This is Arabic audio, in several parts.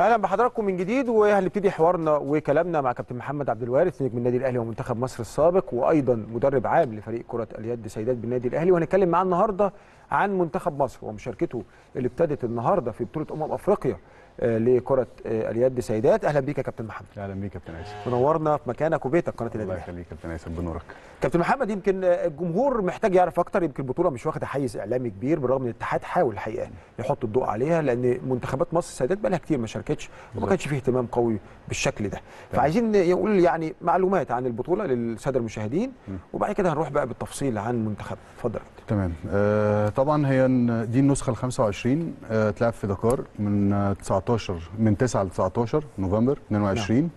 أهلا بحضراتكم من جديد وهنبتدي حوارنا وكلامنا مع كابتن محمد عبد الوارث نجم النادي الأهلي ومنتخب مصر السابق وأيضا مدرب عام لفريق كرة اليد سيدات بالنادي الأهلي. وهنتكلم معاه النهارده عن منتخب مصر ومشاركته اللي ابتدت النهارده في بطولة أمم أفريقيا. لكرة آه، اليد. سيدات أهلا بيك يا كابتن محمد. أهلا بيك يا كابتن عيسى. منورنا في مكانك وبيتك قناة النادي الله يخليك يا كابتن عيسى بنورك. كابتن محمد يمكن الجمهور محتاج يعرف أكتر. يمكن البطوله مش واخدة حيز إعلامي كبير بالرغم ان الاتحاد حاول الحقيقة يحط الضوء عليها لأن منتخبات مصر السيدات بقى لها كتير ما شاركتش وما. كانش فيه اهتمام قوي بالشكل ده. فعايزين نقول يعني معلومات عن البطولة للسادة المشاهدين وبعد كده هنروح بقى بالتفصيل عن منتخب اتفضل. تمام. آه طبعا هي دي النسخة ال 25 آه اتلعب في دكار من آه، 19 من 9 ل 19 نوفمبر 22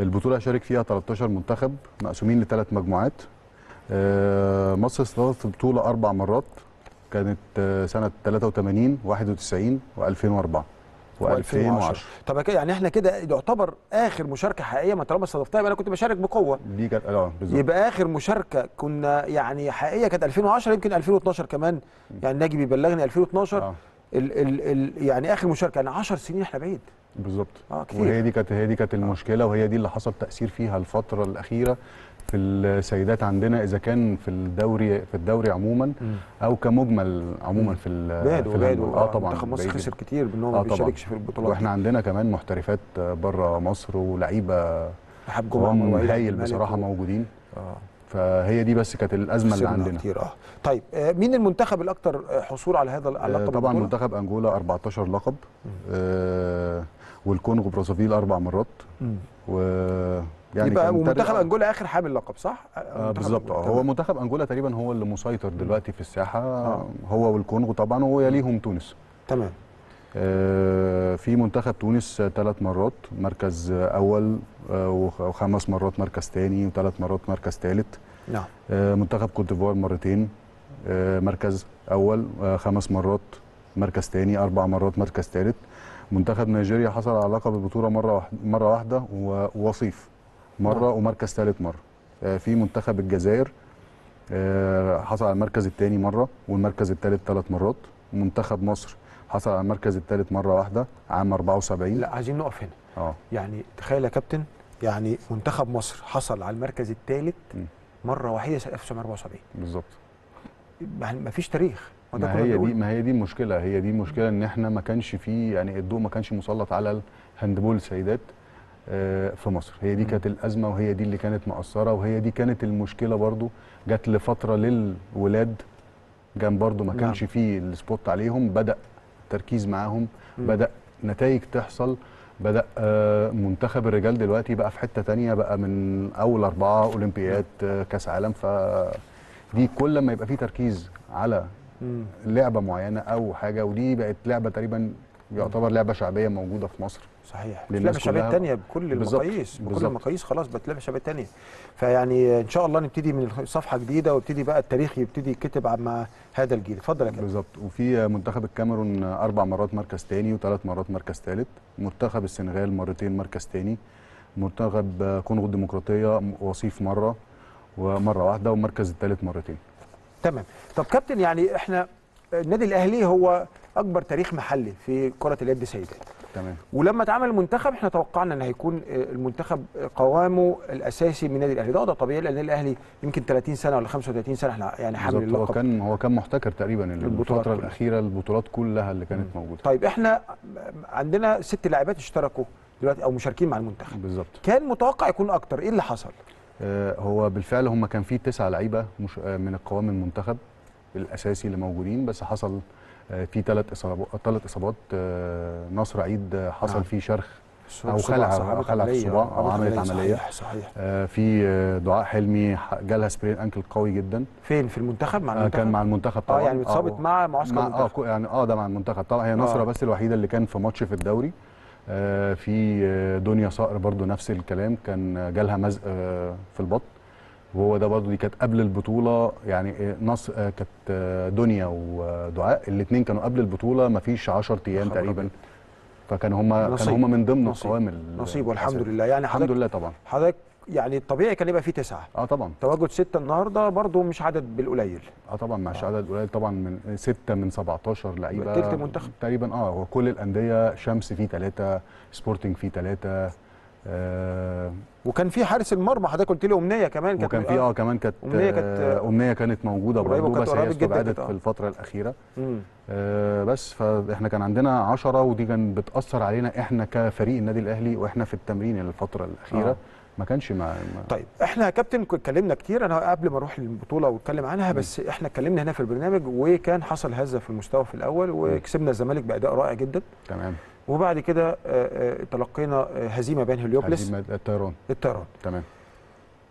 البطولة شارك فيها 13 منتخب مقسومين لثلاث مجموعات. آه مصر استضافت البطوله أربع مرات كانت آه سنة 83 91 و2004 و2010 طب كده يعني إحنا كده يعتبر آخر مشاركة حقيقية ما طالما استضفتها يبقى أنا كنت بشارك بقوة. دي كانت آه بالظبط. يبقى آخر مشاركة كنا يعني حقيقية كانت 2010 يمكن 2012 كمان. يعني ناجي بيبلغني 2012 آه. ال ال ال يعني آخر مشاركة يعني 10 سنين إحنا بعيد بالظبط آه كتير وهي دي كانت هي دي كانت المشكلة وهي دي اللي حصل تأثير فيها الفترة الأخيرة في السيدات عندنا إذا كان في الدوري في الدوري عموما. أو كمجمل عموما في بعدوا الهاندبول. آه طبعا منتخب مصر خسر. كتير بإن هو ما آه. بيشاركش في البطولات وإحنا عندنا كمان محترفات بره مصر ولعيبة حب جمعه هايل بصراحة موجودين آه فهي دي بس كانت الأزمة اللي عندنا. كتير آه. طيب آه مين المنتخب الاكثر آه، حصول على هذا آه، لقب طبعا البطولة؟ منتخب أنجولا 14 لقب آه والكونغو برازافيل أربع مرات. مم. و يعني يبقى ومنتخب أنجولا آخر حامل لقب صح؟ آه منتخب بالظبط. آه. هو منتخب أنجولا تقريبا هو اللي مسيطر دلوقتي في الساحة. آه. هو والكونغو طبعا ويليهم تونس. تمام. آه في منتخب تونس ثلاث مرات مركز آه، أول آه، وخ- وخمس مرات مركز ثاني وثلاث مرات مركز ثالث نعم. آه منتخب كوت ديفوار مرتين. آه مركز أول آه خمس مرات مركز ثاني أربع مرات مركز ثالث منتخب نيجيريا حصل على لقب البطولة مرة واحدة مرة واحدة ووصيف مرة نعم. ومركز ثالث مرة. في منتخب الجزائر حصل على المركز الثاني مرة والمركز الثالث ثلاث مرات. منتخب مصر حصل على المركز الثالث مرة واحدة عام 74 لا عايزين نقف هنا. آه. يعني تخيل يا كابتن يعني منتخب مصر حصل على المركز الثالث. مرة وحيدة سنة 1974 بالظبط يعني ما فيش تاريخ ما هي. دي ما هي دي المشكلة هي دي المشكلة إن إحنا ما كانش فيه يعني الضوء ما كانش مسلط على ال handball سيدات آه، في مصر هي دي. كانت الأزمة وهي دي اللي كانت مأثره وهي دي كانت المشكلة برضو جت لفترة للولاد كان برضو ما نعم. كانش فيه ال spot عليهم بدأ التركيز معاهم. بدأ نتائج تحصل بدأ آه، منتخب الرجال دلوقتي بقى في حتة تانية بقى من أول أربعة أولمبياد آه، كأس عالم ف دي كل ما يبقى فيه تركيز على. لعبة معينة أو حاجة ودي بقت لعبة تقريبا يعتبر لعبة شعبية موجودة في مصر صحيح. لعبه شباب. تانية بكل المقاييس بكل. المقاييس خلاص بقت لعبه شباب تانية. فيعني إن شاء الله نبتدي من صفحة جديدة ويبتدي بقى التاريخ يبتدي يتكتب مع هذا الجيل. اتفضل يا كابتن. بالظبط. وفي منتخب الكاميرون أربع مرات مركز تاني وثلاث مرات مركز ثالث منتخب السنغال مرتين مركز تاني. منتخب كونغو الديمقراطية وصيف مرة ومرة واحدة والمركز الثالث مرتين. تمام. طب كابتن يعني إحنا النادي الأهلي هو أكبر تاريخ محلي في كرة اليد سيدات. تمام. ولما اتعمل المنتخب إحنا توقعنا إن هيكون المنتخب قوامه الأساسي من النادي الأهلي. ده وضع طبيعي لأن الأهلي يمكن 30 سنة ولا 35 سنة إحنا يعني حامل بالظبط. هو اللقب. كان هو كان محتكر تقريبا الفترة كلها. الأخيرة البطولات كلها اللي كانت. موجودة. طيب إحنا عندنا ست لاعبات اشتركوا دلوقتي أو مشاركين مع المنتخب. بالظبط. كان متوقع يكون أكتر. إيه اللي حصل؟ آه، هو بالفعل هم كان في تسع لعيبة مش آه، من القوام المنتخب الأساسي اللي موجودين بس حصل آه، في ثلاث اصابات ثلاث إصابات آه، نصر عيد آه، حصل نعم. فيه شرخ أو خلع- خلع في الصباع آه، أو عملت عملية. صحيح صحيح. آه، في آه، دعاء حلمي جالها سبرين أنكل قوي جدا. فين؟ في المنتخب؟ مع آه، المنتخب؟ كان مع المنتخب آه طبعا. يعني اتصابت مع معسكر مع آه المنتخب. كو- يعني آه ده مع المنتخب. طبعا هي نصره آه. بس الوحيدة اللي كان في ماتش في الدوري. آه في آه، دنيا صقر برضو نفس الكلام. كان آه، جالها مزق آه في البطن وهو ده برضو دي كانت قبل البطولة يعني آه، نص آه كانت آه، دنيا ودعاء الاثنين كانوا قبل البطولة ما فيش 10 أيام تقريبا. فكانوا هم. كانوا هم من ضمن. القوام ال- نصيب والحمد. لله يعني الحمد لله طبعا حضرتك يعني الطبيعي كان يبقى فيه تسعة آه طبعا تواجد ستة النهارده برضو مش عدد بالقليل آه طبعا مش عدد قليل طبعا من 6 من 17 لعيبة تلت. تقريبا آه هو كل الأندية شمس فيه ثلاثة سبورتنج فيه ثلاثة آه وكان في حارس المرمى حضرتك قلت لي أمنية كمان وكان في آه كمان كانت أمنية كانت، آه، أمنية كانت موجودة برضه بس هي استبعدت كانت، آه. في الفترة الأخيرة. آه بس فإحنا كان عندنا 10 ودي كان بتأثر علينا إحنا كفريق النادي الأهلي وإحنا في التمرين الفترة الأخيرة آه. ما كانش مع ما طيب إحنا يا كابتن اتكلمنا كتير أنا قبل ما أروح للبطولة وأتكلم عنها بس إحنا اتكلمنا هنا في البرنامج وكان حصل هزه في المستوى في الأول وكسبنا الزمالك بأداء رائع جدا تمام وبعد كده آه، آه، تلقينا آه، هزيمة بين هليوبلس هزيمة الطيران. الطيران. تمام.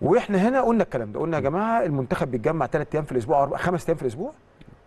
وإحنا هنا قلنا الكلام ده قلنا يا جماعة المنتخب بيتجمع ثلاث أيام في الأسبوع أربع- خمس أيام في الأسبوع؟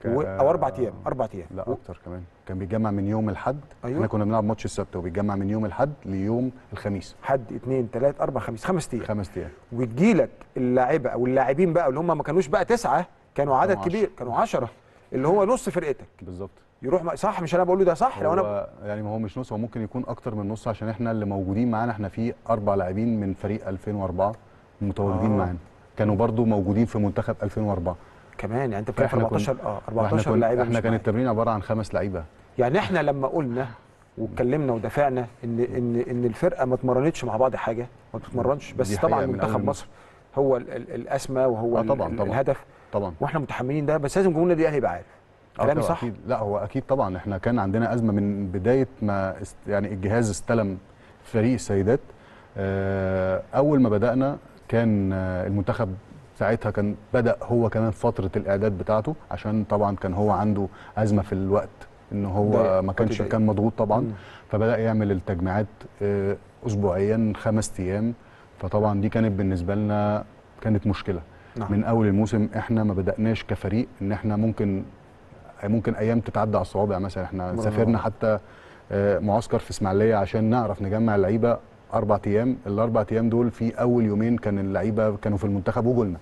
و- أو أربع أيام أربع أيام. لا و- أكتر كمان. كان بيتجمع من يوم الأحد. أيوة. إحنا كنا بنلعب ماتش السبت وبيتجمع من يوم الأحد ليوم الخميس. حد اثنين ثلاث أربع خميس خمس أيام. خمس أيام. وتجي لك اللاعيبة أو اللاعبين بقى اللي هم ما كانوش بقى تسعة كانوا عدد كبير كانوا عشرة اللي هو نص فرقتك. بالظبط. يروح م- صح مش أنا بقول له ده صح؟ لو أنا يعني ما هو مش نص هو ممكن يكون أكتر من نص عشان إحنا اللي موجودين معانا. إحنا في أربع لاعبين من فريق 2004 متواجدين آه. معانا. كانوا برضو موجودين في منتخب 2004 كمان يعني أنت بتتكلم في فإحنا كنا- 14 آه وإحنا 14 كنا لعيبه إحنا كان. التمرين عبارة عن خمس لعيبة. يعني إحنا لما قلنا واتكلمنا ودافعنا ان ان إن الفرقة ما اتمرنتش مع بعض حاجة ما بتتمرنش. بس طبعا منتخب مصر هو ال- ال- الأسمى وهو آه طبعاً، ال- طبعاً. الهدف. طبعا. وإحنا متحملين ده بس لازم جمهور النادي الاهلي يبقى عارف. كلامي طبعاً صح أكيد. لا هو أكيد طبعا إحنا كان عندنا أزمة من بداية ما است يعني الجهاز استلم فريق السيدات آه، أول ما بدأنا كان آه، المنتخب ساعتها كان بدأ هو كمان فترة الإعداد بتاعته عشان طبعا كان هو عنده أزمة في الوقت إن هو ما كانش. كان مضغوط طبعا مم. فبدأ يعمل التجميعات آه، اسبوعيا خمس أيام فطبعا دي كانت بالنسبة لنا كانت مشكلة نعم. من أول الموسم إحنا ما بدأناش كفريق إن إحنا ممكن ممكن أيام تتعدى على الصوابع مثلا. إحنا سافرنا. حتى آه، معسكر في إسماعيلية عشان نعرف نجمع اللعيبة أربع أيام. الأربع أيام دول في أول يومين كان اللعيبة كانوا في المنتخب وجولنا.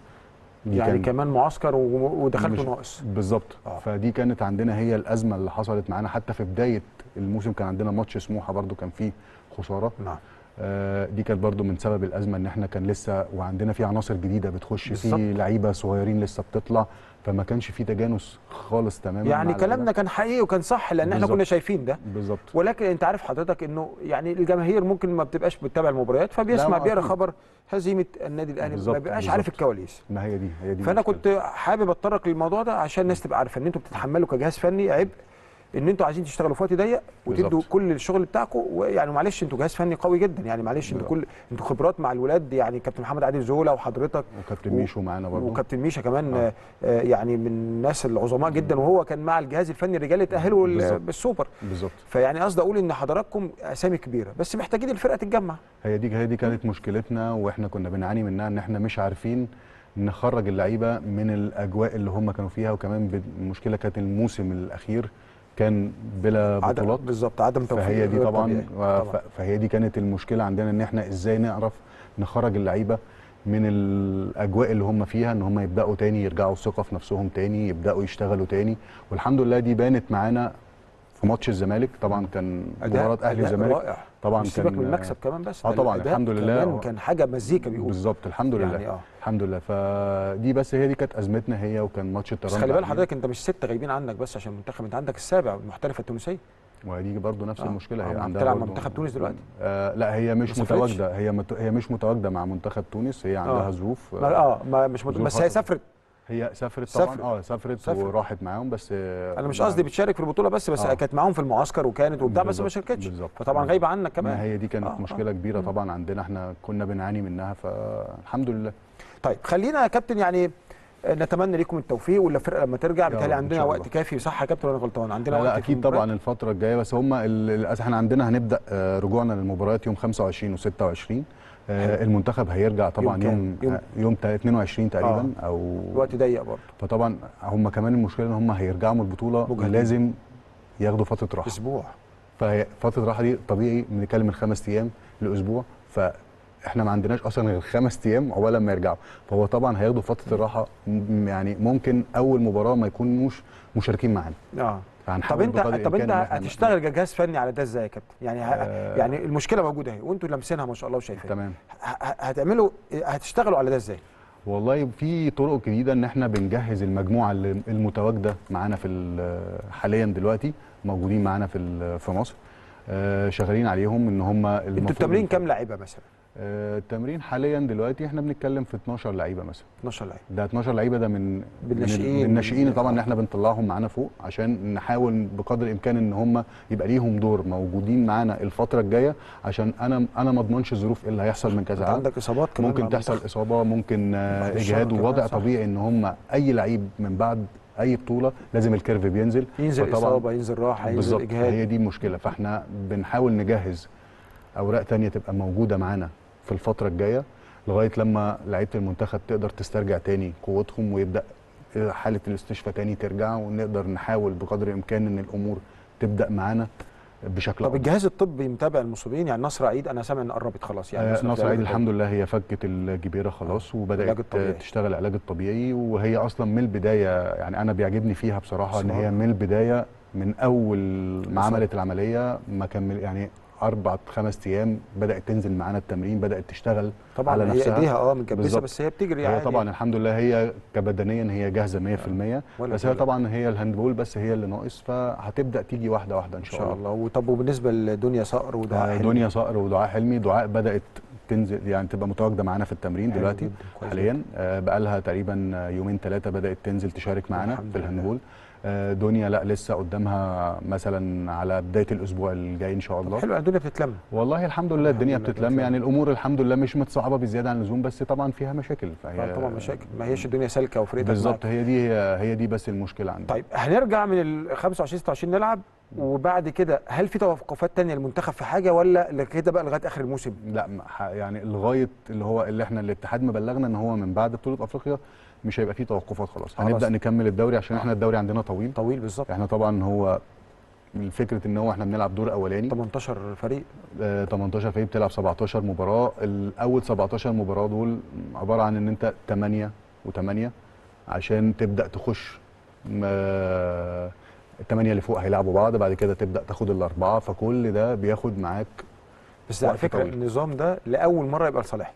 يعني كان- كمان معسكر ودخلته ناقص. بالظبط. آه. فدي كانت عندنا هي الأزمة اللي حصلت معانا. حتى في بداية الموسم كان عندنا ماتش سموحة برده كان فيه خسارة. نعم. آه، دي كانت برضو من سبب الأزمة إن إحنا كان لسه وعندنا في عناصر جديدة بتخش. في لعيبة صغيرين لسه بتطلع. فما كانش في تجانس خالص تماما يعني كلامنا. كان حقيقي وكان صح لأن إحنا بالظبط. كنا شايفين ده بالظبط ولكن أنت عارف حضرتك إنه يعني الجماهير ممكن ما بتبقاش بتتابع المباريات فبيسمع بيقرأ. خبر هزيمة النادي الأهلي ما بيبقاش عارف. الكواليس ما هي دي هي دي فأنا المشكلة. كنت حابب أتطرق للموضوع ده عشان الناس تبقى عارفة إن أنتوا بتتحملوا كجهاز فني عبء ان أنتوا عايزين تشتغلوا في وقت ضيق وتدوا بالظبط. كل الشغل بتاعكم. ويعني معلش أنتوا جهاز فني قوي جدا. يعني معلش أنتوا كل أنتوا خبرات مع الولاد. يعني كابتن محمد عادل زولا وحضرتك وكابتن و- ميشو معانا برضو. وكابتن ميشا كمان آه. آه. يعني من الناس العظماء جدا. وهو كان مع الجهاز الفني الرجالي اتأهلوا. بالسوبر. بالظبط. فيعني قصدي أقول إن حضراتكم أسامي كبيرة. بس محتاجين الفرقة تتجمع. هي دي هي دي كانت مشكلتنا. وإحنا كنا بنعاني منها إن إحنا مش عارفين نخرج اللعيبة من الأجواء اللي هم كانوا فيها. وكمان المشكلة كانت الموسم الأخير كان بلا بطولات. بالظبط عدم توفيق فهي دي طبعا, فهي دي كانت المشكلة عندنا إن إحنا إزاي نعرف نخرج اللعيبة من الأجواء اللي هم فيها إن هم يبدأوا تاني يرجعوا ثقه في نفسهم تاني يبدأوا يشتغلوا تاني. والحمد لله دي بانت معانا في ماتش الزمالك. طبعا كان مباراة أهلي والزمالك طبعا مش سيبك كان من المكسب كمان بس آه ده طبعا، الحمد لله. كمان كان حاجة مزيكا بيقول بالظبط الحمد لله. يعني آه. الحمد لله فدي بس هي دي كانت أزمتنا هي وكان ماتش الترجي بس خلي بال حضرتك انت مش ستة غايبين عنك بس عشان المنتخب انت عندك السابع المحترفه التونسيه وهي برضو نفس آه. المشكلة آه، هي ما عندها بتلعب مع منتخب تونس دلوقتي؟ آه لا هي ما مش؟ متواجدة هي مت... هي مش متواجدة مع منتخب تونس هي عندها آه. ظروف ما آه ما مش مت... بس هي. سافرت هي سافرت طبعا سافرت. آه سافرت, سافرت. وراحت معاهم بس آه، أنا مش قصدي بتشارك في البطولة بس بس آه. كانت معاهم في المعسكر وكانت وبتاع بس ما شاركتش. فطبعا. غايبة عنك ما كمان هي دي كانت آه، آه. مشكلة كبيرة طبعا عندنا إحنا كنا بنعاني منها فالحمد لله طيب خلينا يا كابتن يعني نتمنى لكم التوفيق ولا الفرقه لما ترجع إن عندنا وقت. كافي. صح يا كابتن؟ ولا غلطان. عندنا لا, وقت لا أكيد؟ طبعا الفترة الجاية بس هم للأسف إحنا عندنا هنبدأ آه، رجوعنا للمباريات يوم 25 و26 آه، المنتخب هيرجع طبعا يوم يوم؟ يوم, يوم تا- 22 تقريبا أو وقت ضيق برضه. فطبعا هم كمان المشكلة إن هم هيرجعوا من البطولة مجهدين. لازم ياخدوا فترة راحة. أسبوع. فهي فترة الراحه دي طبيعي بنتكلم من خمس أيام لأسبوع. فاحنا ما عندناش أصلا غير خمس أيام عقبال لما يرجعوا. فهو طبعا هياخدوا فترة الراحة يعني ممكن أول مباراة ما يكونوش مشاركين معانا. آه. طب انت طب أنت هتشتغل كجهاز فني على ده إزاي يا كابتن؟ يعني. آه. يعني المشكلة موجودة أهي. وأنتوا لامسينها ما شاء الله وشايفينها. تمام. هتعملوا هتشتغلوا على ده إزاي؟ والله في طرق جديدة إن إحنا بنجهز المجموعة المتواجدة معانا في ال- حاليا دلوقتي موجودين معانا في في مصر. آه، شغالين عليهم إن هم أنتوا التمرين كام لاعيبه مثلا؟ التمرين حاليا دلوقتي إحنا بنتكلم في 12 لعيبة مثلا 12 لعيبة ده 12 لعيبة ده من بالناشئين. من الناشئين طبعا إن آه. إحنا بنطلعهم معانا فوق عشان نحاول بقدر الإمكان إن هم يبقى ليهم دور موجودين معانا الفترة الجاية عشان أنا أنا ما أضمنش الظروف إيه اللي هيحصل من كذا عام عندك إصابات كمان ممكن تحصل. إصابة ممكن آه، إجهاد ووضع. طبيعي إن هم أي لعيب من بعد أي بطولة لازم الكيرف بينزل ينزل إصابة ينزل راحة ينزل إجهاد هي دي المشكلة فإحنا بنحاول نجهز أوراق تانية تبقى موجودة معانا في الفترة الجاية لغاية لما لعيبة المنتخب تقدر تسترجع تاني قوتهم ويبدأ حالة الاستشفاء تاني ترجع ونقدر نحاول بقدر الإمكان إن الأمور تبدأ معانا بشكل طب الجهاز الطبي متابع المصابين يعني نصر عيد أنا سامع إن قربت خلاص يعني يعني نصر عيد الحمد لله هي فكت الجبيرة خلاص العلاج وبدأت. تشتغل العلاج الطبيعي وهي أصلا من البداية يعني أنا بيعجبني فيها بصراحة إن. هي من البداية من أول ما. عملت العملية ما كمل يعني أربع خمس أيام بدأت تنزل معانا التمرين بدأت تشتغل طبعا على هي نفسها. إيديها آه بالظبط. بس هي بتجري هي عادي طبعا الحمد لله هي كبدنيا هي جاهزة 100% ولا بس هي. طبعا هي ال handball بس هي اللي ناقص فهتبدأ تيجي واحدة واحدة إن شاء, شاء الله وطب وبالنسبة لدنيا صقر ودعاء آه، حلمي؟ دنيا صقر ودعاء حلمي دعاء بدأت تنزل يعني تبقى متواجدة معانا في التمرين دلوقتي حاليا آه، بقالها تقريبا يومين ثلاثة بدأت تنزل تشارك معانا في. ال handball آه، دنيا لا لسه قدامها مثلا على بداية الأسبوع الجاي إن شاء الله حلو الدنيا بتتلم والله الحمد لله الدنيا بتتلم بتتلم. يعني الأمور الحمد لله مش متصعبة بزيادة عن اللزوم بس طبعا فيها مشاكل آه، طبعا مشاكل ما هيش الدنيا سالكة وفرقتك بالظبط. هي دي هي, هي دي بس المشكلة عندي طيب هنرجع من ال 25 26 نلعب وبعد كده هل في توقفات تانية للمنتخب في حاجة ولا كده بقى لغاية آخر الموسم؟ لا يعني لغاية اللي هو اللي إحنا الاتحاد مبلغنا إن هو من بعد بطولة أفريقيا مش هيبقى فيه توقفات خلاص. خلاص. هنبدأ نكمل الدوري عشان إحنا الدوري عندنا طويل. طويل بالظبط. إحنا طبعا هو الفكرة إن هو إحنا بنلعب دور أولاني. 18 فريق. آه، 18 فريق بتلعب 17 مباراة. الأول 17 مباراة دول عبارة عن إن أنت 8 و8 عشان تبدأ تخش م- الثمانيه اللي فوق هيلعبوا بعض بعد كده تبدأ تاخد الأربعة. فكل ده بياخد معاك بس على فكرة طويل. النظام ده لأول مرة يبقى لصالحي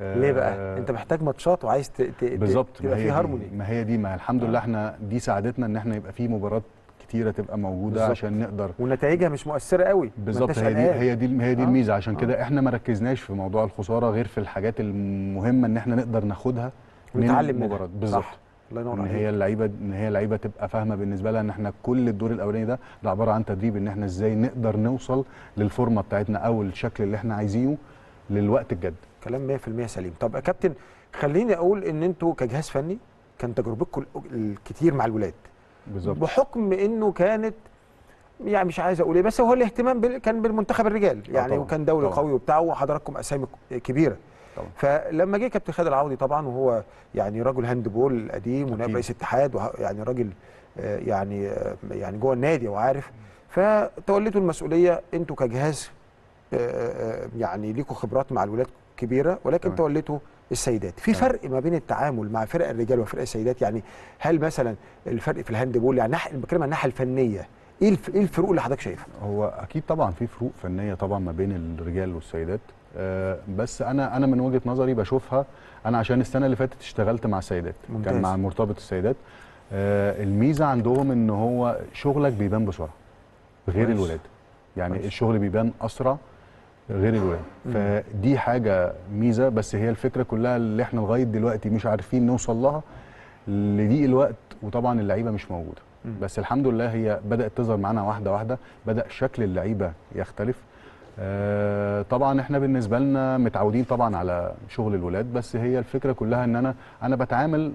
ليه بقى؟ آه، انت محتاج ماتشات وعايز. بالظبط تبقى ما في هارموني ما هي دي ما الحمد آه. لله إحنا دي ساعدتنا ان إحنا يبقى في مباريات كتيرة تبقى موجودة بالظبط. عشان نقدر ونتائجها مش مؤثرة قوي بالظبط هي دي. هي دي هي دي آه. الميزه عشان آه. كده إحنا ما ركزناش في موضوع الخسارة غير في الحاجات المهمة ان إحنا نقدر ناخدها ونتعلم منها. المباراة بالظبط. الله ينور إن عليك هي اللعيبة إن هي اللعيبة تبقى فاهمة بالنسبة لها ان إحنا كل الدور الأولاني ده ده عبارة عن تدريب ان إحنا إزاي نقدر نوصل للفورمة بتاعتنا أو الشكل اللي إحنا عايزينه للوقت الجد كلام 100% سليم. طب يا كابتن خليني أقول إن أنتوا كجهاز فني كان تجربتكم الكتير مع الولاد. بالظبط. بحكم إنه كانت يعني مش عايز أقول إيه بس هو الاهتمام بال... كان بالمنتخب الرجال. يعني طبعاً، وكان دوري طبعاً. قوي وبتاع وحضراتكم أسامي كبيرة. طبعاً. فلما جه كابتن خالد العوضي طبعا وهو يعني رجل handball قديم ونائب. رئيس اتحاد وه... يعني راجل آه، يعني آه، يعني جوه النادي وعارف فتوليتوا المسؤولية أنتوا كجهاز آه، آه، يعني ليكوا خبرات مع الولاد كبيرة ولكن تمام. توليتوا السيدات في تمام. فرق ما بين التعامل مع فرق الرجال وفرق السيدات يعني هل مثلا الفرق في ال handball يعني بتكلم عن الناحية الفنية إيه. إيه الفروق اللي حضرتك شايفها هو أكيد طبعا في فروق فنية طبعا ما بين الرجال والسيدات آه، بس أنا أنا من وجهة نظري بشوفها أنا عشان السنة اللي فاتت اشتغلت مع السيدات ممتاز. كان مع مرتبط السيدات آه، الميزة عندهم إن هو شغلك بيبان بسرعة غير. الولاد يعني كويس. الشغل بيبان أسرع غير الولاد. فدي حاجة ميزة بس هي الفكرة كلها اللي إحنا لغاية دلوقتي مش عارفين نوصل لها لضيق الوقت وطبعا اللعيبة مش موجودة. بس الحمد لله هي بدأت تظهر معانا واحدة واحدة بدأ شكل اللعيبة يختلف. آه طبعا إحنا بالنسبة لنا متعودين طبعا على شغل الولاد بس هي الفكرة كلها إن أنا أنا بتعامل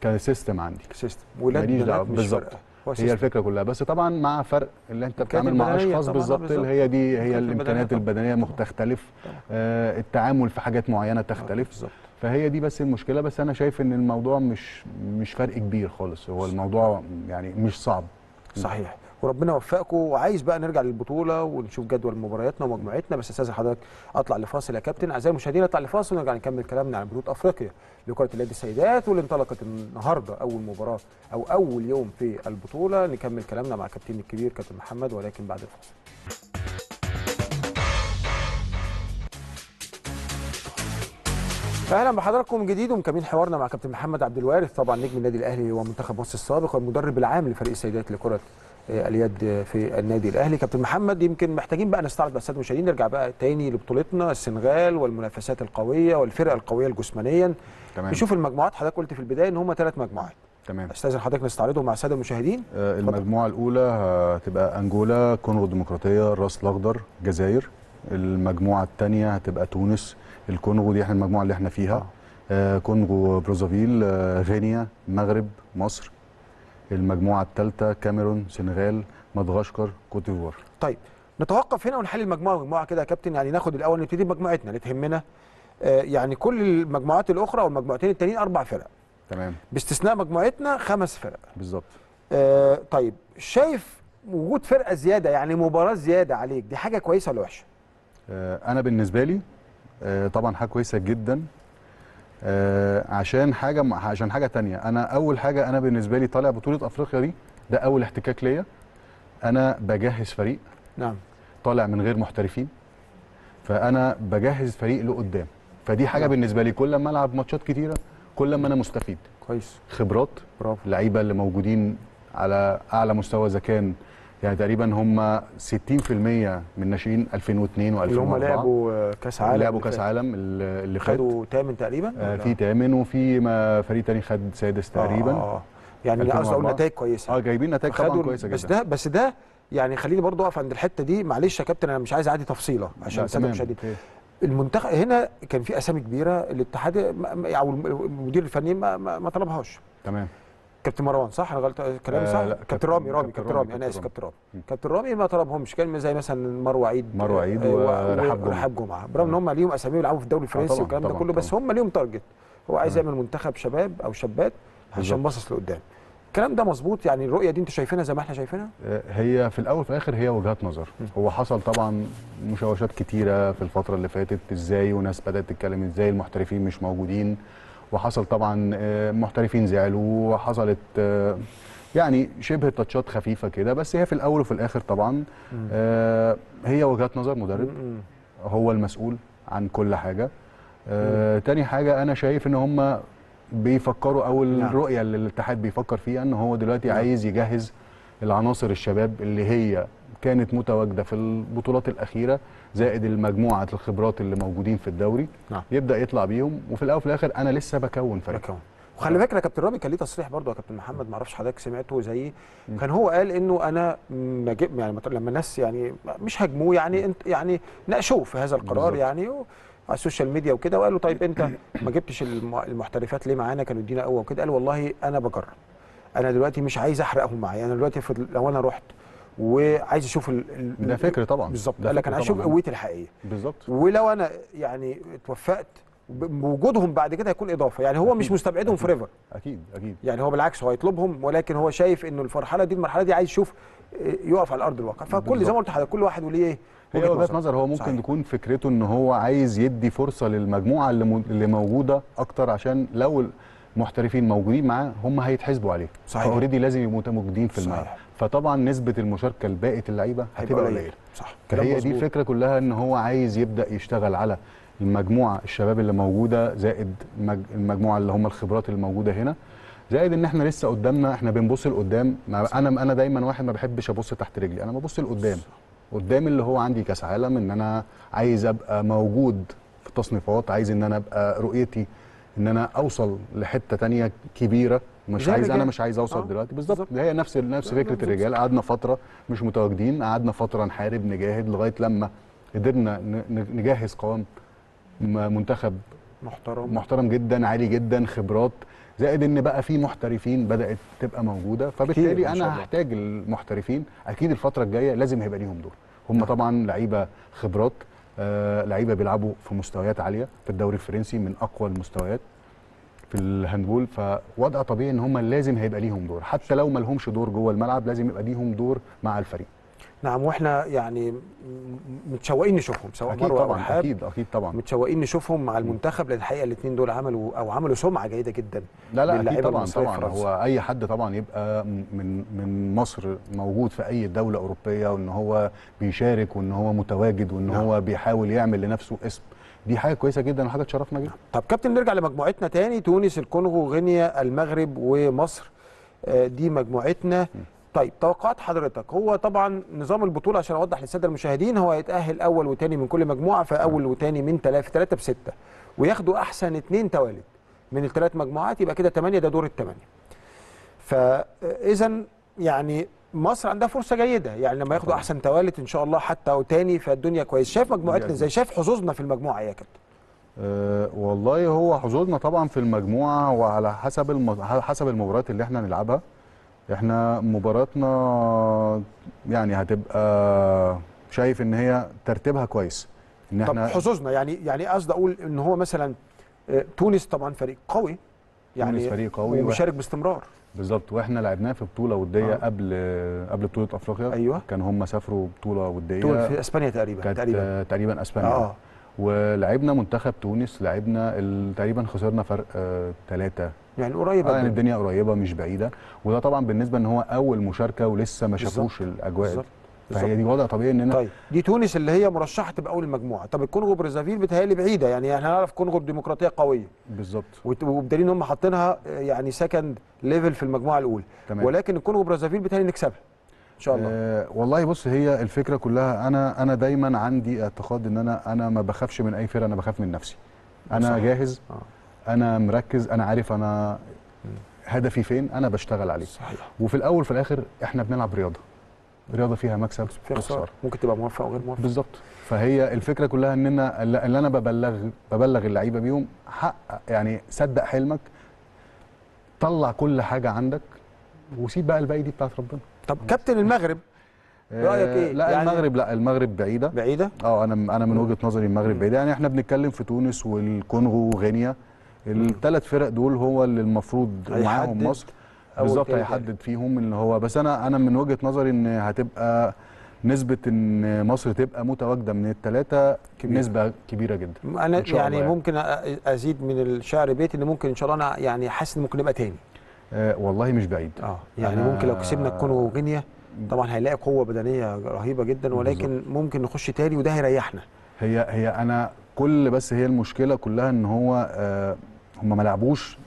ك system عندي. system ولاد بنات مش بالظبط. هي. الفكرة كلها بس طبعا مع فرق اللي انت بتتعامل مع أشخاص بالظبط. اللي هي دي هي الامكانيات البدنية. مختلف. آه التعامل في حاجات معينة تختلف بالظبط فهي دي بس المشكلة بس أنا شايف إن الموضوع مش مش فرق كبير خالص هو الموضوع يعني مش صعب صحيح وربنا يوفقكم. وعايز بقى نرجع للبطولة ونشوف جدول مبارياتنا ومجموعتنا. بس استاذن حضرتك أطلع لفاصل يا كابتن. أعزائي المشاهدين أطلع لفاصل ونرجع نكمل كلامنا عن بطولة أفريقيا لكرة اليد السيدات واللي انطلقت النهارده أول مباراة أو أول يوم في البطولة. نكمل كلامنا مع كابتن الكبير كابتن محمد ولكن بعد الفاصل. أهلا بحضراتكم جديد ومكملين حوارنا مع كابتن محمد عبد الوارث طبعا نجم النادي الأهلي ومنتخب مصر السابق والمدرب العام لفريق السيدات لكرة اليد في النادي الأهلي. كابتن محمد يمكن محتاجين بقى نستعرض بقى الساده المشاهدين نرجع بقى تاني لبطولتنا. السنغال والمنافسات القوية والفرق القوية جسمانيا. تمام. نشوف المجموعات. حضرتك قلت في البداية إن هم ثلاث مجموعات. تمام. استاذن حضرتك نستعرضهم مع الساده المشاهدين. آه،. المجموعة الأولى هتبقى أنجولا كونغو الديمقراطية الراس الأخضر جزائر. المجموعة الثانية هتبقى تونس. الكونغو دي إحنا المجموعة اللي إحنا فيها. آه. آه كونغو برازافيل آه غينيا المغرب مصر. المجموعة الثالثة كاميرون سنغال مدغشقر كوت ديفوار. طيب نتوقف هنا ونحل المجموعة مجموعة كده يا كابتن. يعني ناخد الأول نبتدي بمجموعتنا اللي تهمنا. آه، يعني كل المجموعات الأخرى والمجموعتين التانيين أربع فرق. تمام. باستثناء مجموعتنا خمس فرق. بالظبط. آه طيب شايف وجود فرقة زيادة يعني مباراة زيادة عليك دي حاجة كويسة ولا وحشة؟ آه، أنا بالنسبة لي آه، طبعا حاجة كويسة جدا. عشان حاجة عشان حاجة تانية. أنا أول حاجة أنا بالنسبة لي طالع بطولة أفريقيا دي ده أول احتكاك ليا. أنا بجهز فريق نعم. طالع من غير محترفين فأنا بجهز فريق لقدام. فدي حاجة نعم. بالنسبة لي كل ما ألعب ماتشات كتيرة كل ما أنا مستفيد. كويس. خبرات برافو. اللعيبة اللي موجودين على أعلى مستوى إذا كان يعني تقريبا هم 60% من ناشئين 2002 و2004 اللي هم لعبوا آه، كأس عالم لعبوا كأس. عالم اللي فات خدوا ثامن تقريبا آه؟ في تامن وفي ما فريق تاني خد سادس تقريبا آه آه. يعني قصدي أقول 2004. نتائج كويسة آه جايبين نتائج طبعا كويسة بس جدا ده بس ده يعني خليني برضو أقف عند الحتة دي معلش يا كابتن أنا مش عايز اعدي تفصيلة عشان. المشاهدين okay. المنتخب هنا كان في أسامي كبيرة الاتحاد أو المدير الفني ما, ما طلبهاش تمام كابتن مروان صح؟ أنا غلط كلامي آه، صح لا، كابتن كابتن- رامي رامي كابتن رامي، أنا آسف كابتن رامي. كابتن رامي ما طلبهمش كان زي مثلا مروة عيد مروة عيد آه، ورحاب. ورحاب جمعة. برغم إن هم ليهم أسامي بيلعبوا في الدوري الفرنسي طبعاً، والكلام ده كله بس. هم ليهم target هو عايز. يعمل منتخب شباب أو شابات عشان. باصص لقدام. الكلام ده مظبوط؟ يعني الرؤية دي أنتوا شايفينها زي ما إحنا شايفينها؟ آه، هي في الأول وفي الآخر هي وجهات نظر. هو حصل طبعا مشوشات كتيرة في الفترة اللي فاتت إزاي وناس بدأت تتكلم إزاي المحترفين مش موجودين. وحصل طبعا آه، محترفين زعلوا وحصلت آه، يعني شبه تاتشات خفيفة كده بس هي في الأول وفي الآخر طبعا آه، هي وجهات نظر مدرب. هو المسؤول عن كل حاجة تاني حاجة أنا شايف إن هم بيفكروا أو نعم. الرؤية اللي الاتحاد بيفكر فيها إن هو دلوقتي نعم. عايز يجهز العناصر الشباب اللي هي كانت متواجدة في البطولات الأخيرة زائد المجموعة الخبرات اللي موجودين في الدوري. نعم. يبدأ يطلع بيهم وفي الأول وفي الآخر أنا لسه بكون فريق. ركون وخلي بالك يا كابتن رامي كان ليه تصريح برضه يا كابتن محمد ما أعرفش حضرتك سمعته زيي. كان هو قال إنه أنا ما جب يعني لما الناس يعني مش هاجموه يعني أنت يعني ناقشوه في هذا القرار بالظبط. يعني على السوشيال ميديا وكده. وقالوا طيب أنت ما جبتش الم- المحترفات ليه معانا؟ كانوا يدينا قوة وكده. قال والله أنا بجرب. أنا دلوقتي مش عايز أحرقهم معايا. أنا دلوقتي لو أنا رحت وعايز أشوف ال- ده فكر طبعا بالظبط قال لك أنا عايز أشوف. قوتي الحقيقية بالظبط ولو أنا يعني اتوفقت بوجودهم بعد كده هيكون إضافة يعني هو مش أكيد. مستبعدهم أكيد. forever أكيد أكيد يعني هو بالعكس هو هيطلبهم ولكن هو شايف إنه المرحله دي المرحلة دي عايز يشوف آه، يقف على ارض الواقع فكل زي. ما قلت لحضرتك كل واحد وليه إيه هي وجهة نظر هو ممكن صحيح. تكون فكرته إن هو عايز يدي فرصة للمجموعة اللي م- اللي موجودة أكتر عشان لو المحترفين موجودين معاه هم هيتحاسبوا عليه صحيح. فاوريدي لازم يبقوا متواجدين في الملعب. فطبعا نسبة المشاركة لباقي اللعيبة هتبقى قليل. قليلة. صح كلام فهي دي. الفكرة كلها إن هو عايز يبدأ يشتغل على المجموعة الشباب اللي موجودة زائد المج- المجموعة اللي هم الخبرات اللي موجودة هنا. زائد إن إحنا لسه قدامنا إحنا بنبص لقدام. أنا أنا دايما واحد ما بحبش أبص تحت رجلي. أنا ببص لقدام. قدام اللي هو عندي كأس عالم إن أنا عايز أبقى موجود في التصنيفات عايز إن أنا أبقى رؤيتي إن أنا أوصل لحتة تانية كبيرة. مش عايز أنا. مش عايز أوصل آه، دلوقتي. بالظبط. هي نفس نفس لا، فكرة. الرجال. قعدنا فترة مش متواجدين قعدنا فترة نحارب نجاهد لغاية لما قدرنا نجهز قوام منتخب محترم. محترم جدا عالي جدا خبرات. زائد إن بقى في محترفين بدأت تبقى موجودة. فبالتالي أنا. هحتاج المحترفين. أكيد الفترة الجاية لازم هيبقى ليهم دور. هم نعم. طبعا لعيبة خبرات آه لعيبة بيلعبوا في مستويات عالية. في الدوري الفرنسي من أقوى المستويات. في الهاندبول فوضع طبيعي إن هم لازم هيبقى ليهم دور. حتى لو ما لهمش دور جوه الملعب لازم يبقى ليهم دور مع الفريق. نعم وإحنا يعني متشوقين نشوفهم سواء أكيد مروه أو طبعا رحاب أكيد أكيد طبعا. متشوقين نشوفهم مع المنتخب لأن الحقيقة الاثنين دول عملوا أو عملوا سمعة جيدة جدا لا لا أكيد طبعا طبعا. فرنسا. هو أي حد طبعا يبقى من من مصر موجود في أي دولة أوروبية وإن هو بيشارك وإن هو متواجد وإن نعم. هو بيحاول يعمل لنفسه اسم دي حاجة كويسة جدا. وحاجه تشرفنا جدا. طب كابتن نرجع لمجموعتنا تاني. تونس الكونغو غينيا المغرب ومصر. آه، دي مجموعتنا. طيب توقعات حضرتك. هو طبعا نظام البطولة عشان أوضح للسادة المشاهدين هو هيتأهل أول وتاني من كل مجموعة فاول وتاني من ثلاثة ثلاثة بستة. وياخدوا أحسن اثنين توالد من الثلاث مجموعات يبقى كده ثمانيه ده دور الثمانيه فاذا يعني مصر عندها فرصة جيدة. يعني لما ياخدوا. أحسن توالد إن شاء الله حتى أو تاني فالدنيا كويس شايف مجموعتنا. إزاي؟ شايف حظوظنا في المجموعة يا كابتن؟ أه والله هو حظوظنا طبعا في المجموعة وعلى حسب الم... حسب المباريات اللي إحنا نلعبها إحنا مباراتنا يعني هتبقى شايف إن هي ترتيبها كويس. إن طب إحنا حظوظنا يعني يعني قصدي أقول إن هو مثلا آه، تونس طبعا فريق قوي. يعني تونس فريق قوي ومشارك باستمرار. بالظبط. وإحنا لعبناه في بطولة ودية آه. قبل قبل بطولة أفريقيا. أيوه. كان هم سافروا بطولة ودية. تونس في إسبانيا تقريبا كانت تقريبا. تقريبا إسبانيا. آه. ولعبنا منتخب تونس لعبنا تقريبا خسرنا فرق ثلاثة يعني قريبة آه يعني. الدنيا قريبة مش بعيدة. وده طبعا بالنسبة إن هو أول مشاركة ولسه ما. شافوش الأجواء بالظبط. فهي. دي وضع طبيعي إننا طيب. دي تونس اللي هي مرشحة تبقى اول المجموعة. طب الكونغو برازافيل بتهيألي بعيدة يعني إحنا نعرف كونغو الديمقراطيه قوية. بالظبط. وبدليل ان هم حاطينها يعني second level في المجموعة الأولى. تمام. ولكن الكونغو برازافيل بتهيألي نكسبها. إن شاء الله. آه والله بص هي الفكرة كلها أنا أنا دايما عندي اعتقاد إن أنا أنا ما بخافش من أي فرقة أنا بخاف من نفسي. أنا صح. جاهز آه. أنا مركز أنا عارف أنا هدفي فين أنا بشتغل عليه. صحيح. وفي الأول وفي الآخر إحنا بنلعب رياضة. رياضة فيها مكسب في خسارة. ممكن تبقى موفق وغير موفق. بالظبط. فهي الفكرة كلها إن أنا اللي أنا ببلغ ببلغ اللعيبة بيهم حقق يعني صدق حلمك طلع كل حاجة عندك وسيب بقى الباقي دي بتاعت ربنا. طب كابتن المغرب آه، إيه؟ لا يعني- المغرب لا المغرب بعيدة. بعيدة؟ آه أنا أنا من وجهة نظري المغرب بعيدة. يعني إحنا بنتكلم في تونس والكونغو وغينيا. الثلاث فرق دول هو اللي المفروض معاهم مصر. بالظبط هيحدد فيهم اللي هو بس أنا أنا من وجهة نظري إن هتبقى نسبة إن مصر تبقى متواجدة من الثلاثه كبيرة. نسبة كبيرة جدا. أنا إن شاء يعني الله يعني. ممكن أ- أزيد من الشعر بيت إن ممكن إن شاء الله أنا يعني حاسس إن ممكن نبقى تاني. آه والله مش بعيد. آه يعني ممكن لو كسبنا الكونغو وغينيا طبعا هيلاقي قوة بدنية رهيبة جدا ولكن ممكن نخش تاني وده هيريحنا. هي هي أنا كل بس هي المشكلة كلها إن هو آه هم ما لعبوش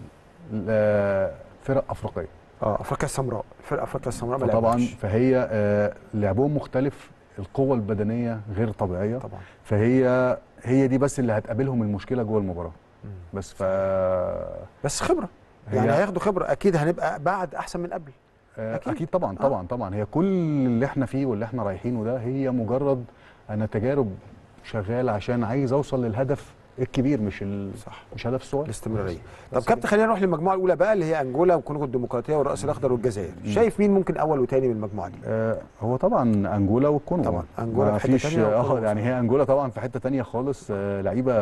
آه فرق أفريقية. آه أفريقيا السمراء. الفرقه أفريقيا السمراء ما لعبوش. فهي آه لعبهم مختلف القوة البدنية غير طبيعية. طبعا. فهي هي دي بس اللي هتقابلهم المشكلة جوه المباراة. بس ف بس خبرة. هي- يعني هياخدوا خبرة. أكيد هنبقى بعد أحسن من قبل. آه، أكيد. أكيد طبعا آه. طبعا طبعا. هي كل اللي إحنا فيه واللي إحنا رايحينه ده هي مجرد أنا تجارب شغال عشان عايز أوصل للهدف الكبير مش ال... صح. مش هدف صغير الاستمرارية. طب كابتن خلينا نروح للمجموعة الأولى بقى اللي هي أنجولا والكونغو الديمقراطية والرأس الأخضر والجزائر. مم. شايف مين ممكن أول وتاني من المجموعة دي؟ آه هو طبعا أنجولا والكونغو. طبعاً، أنجولا ما في تانية والكونغو آه يعني هي أنجولا طبعا في حتة تانية خالص. آه لعيبة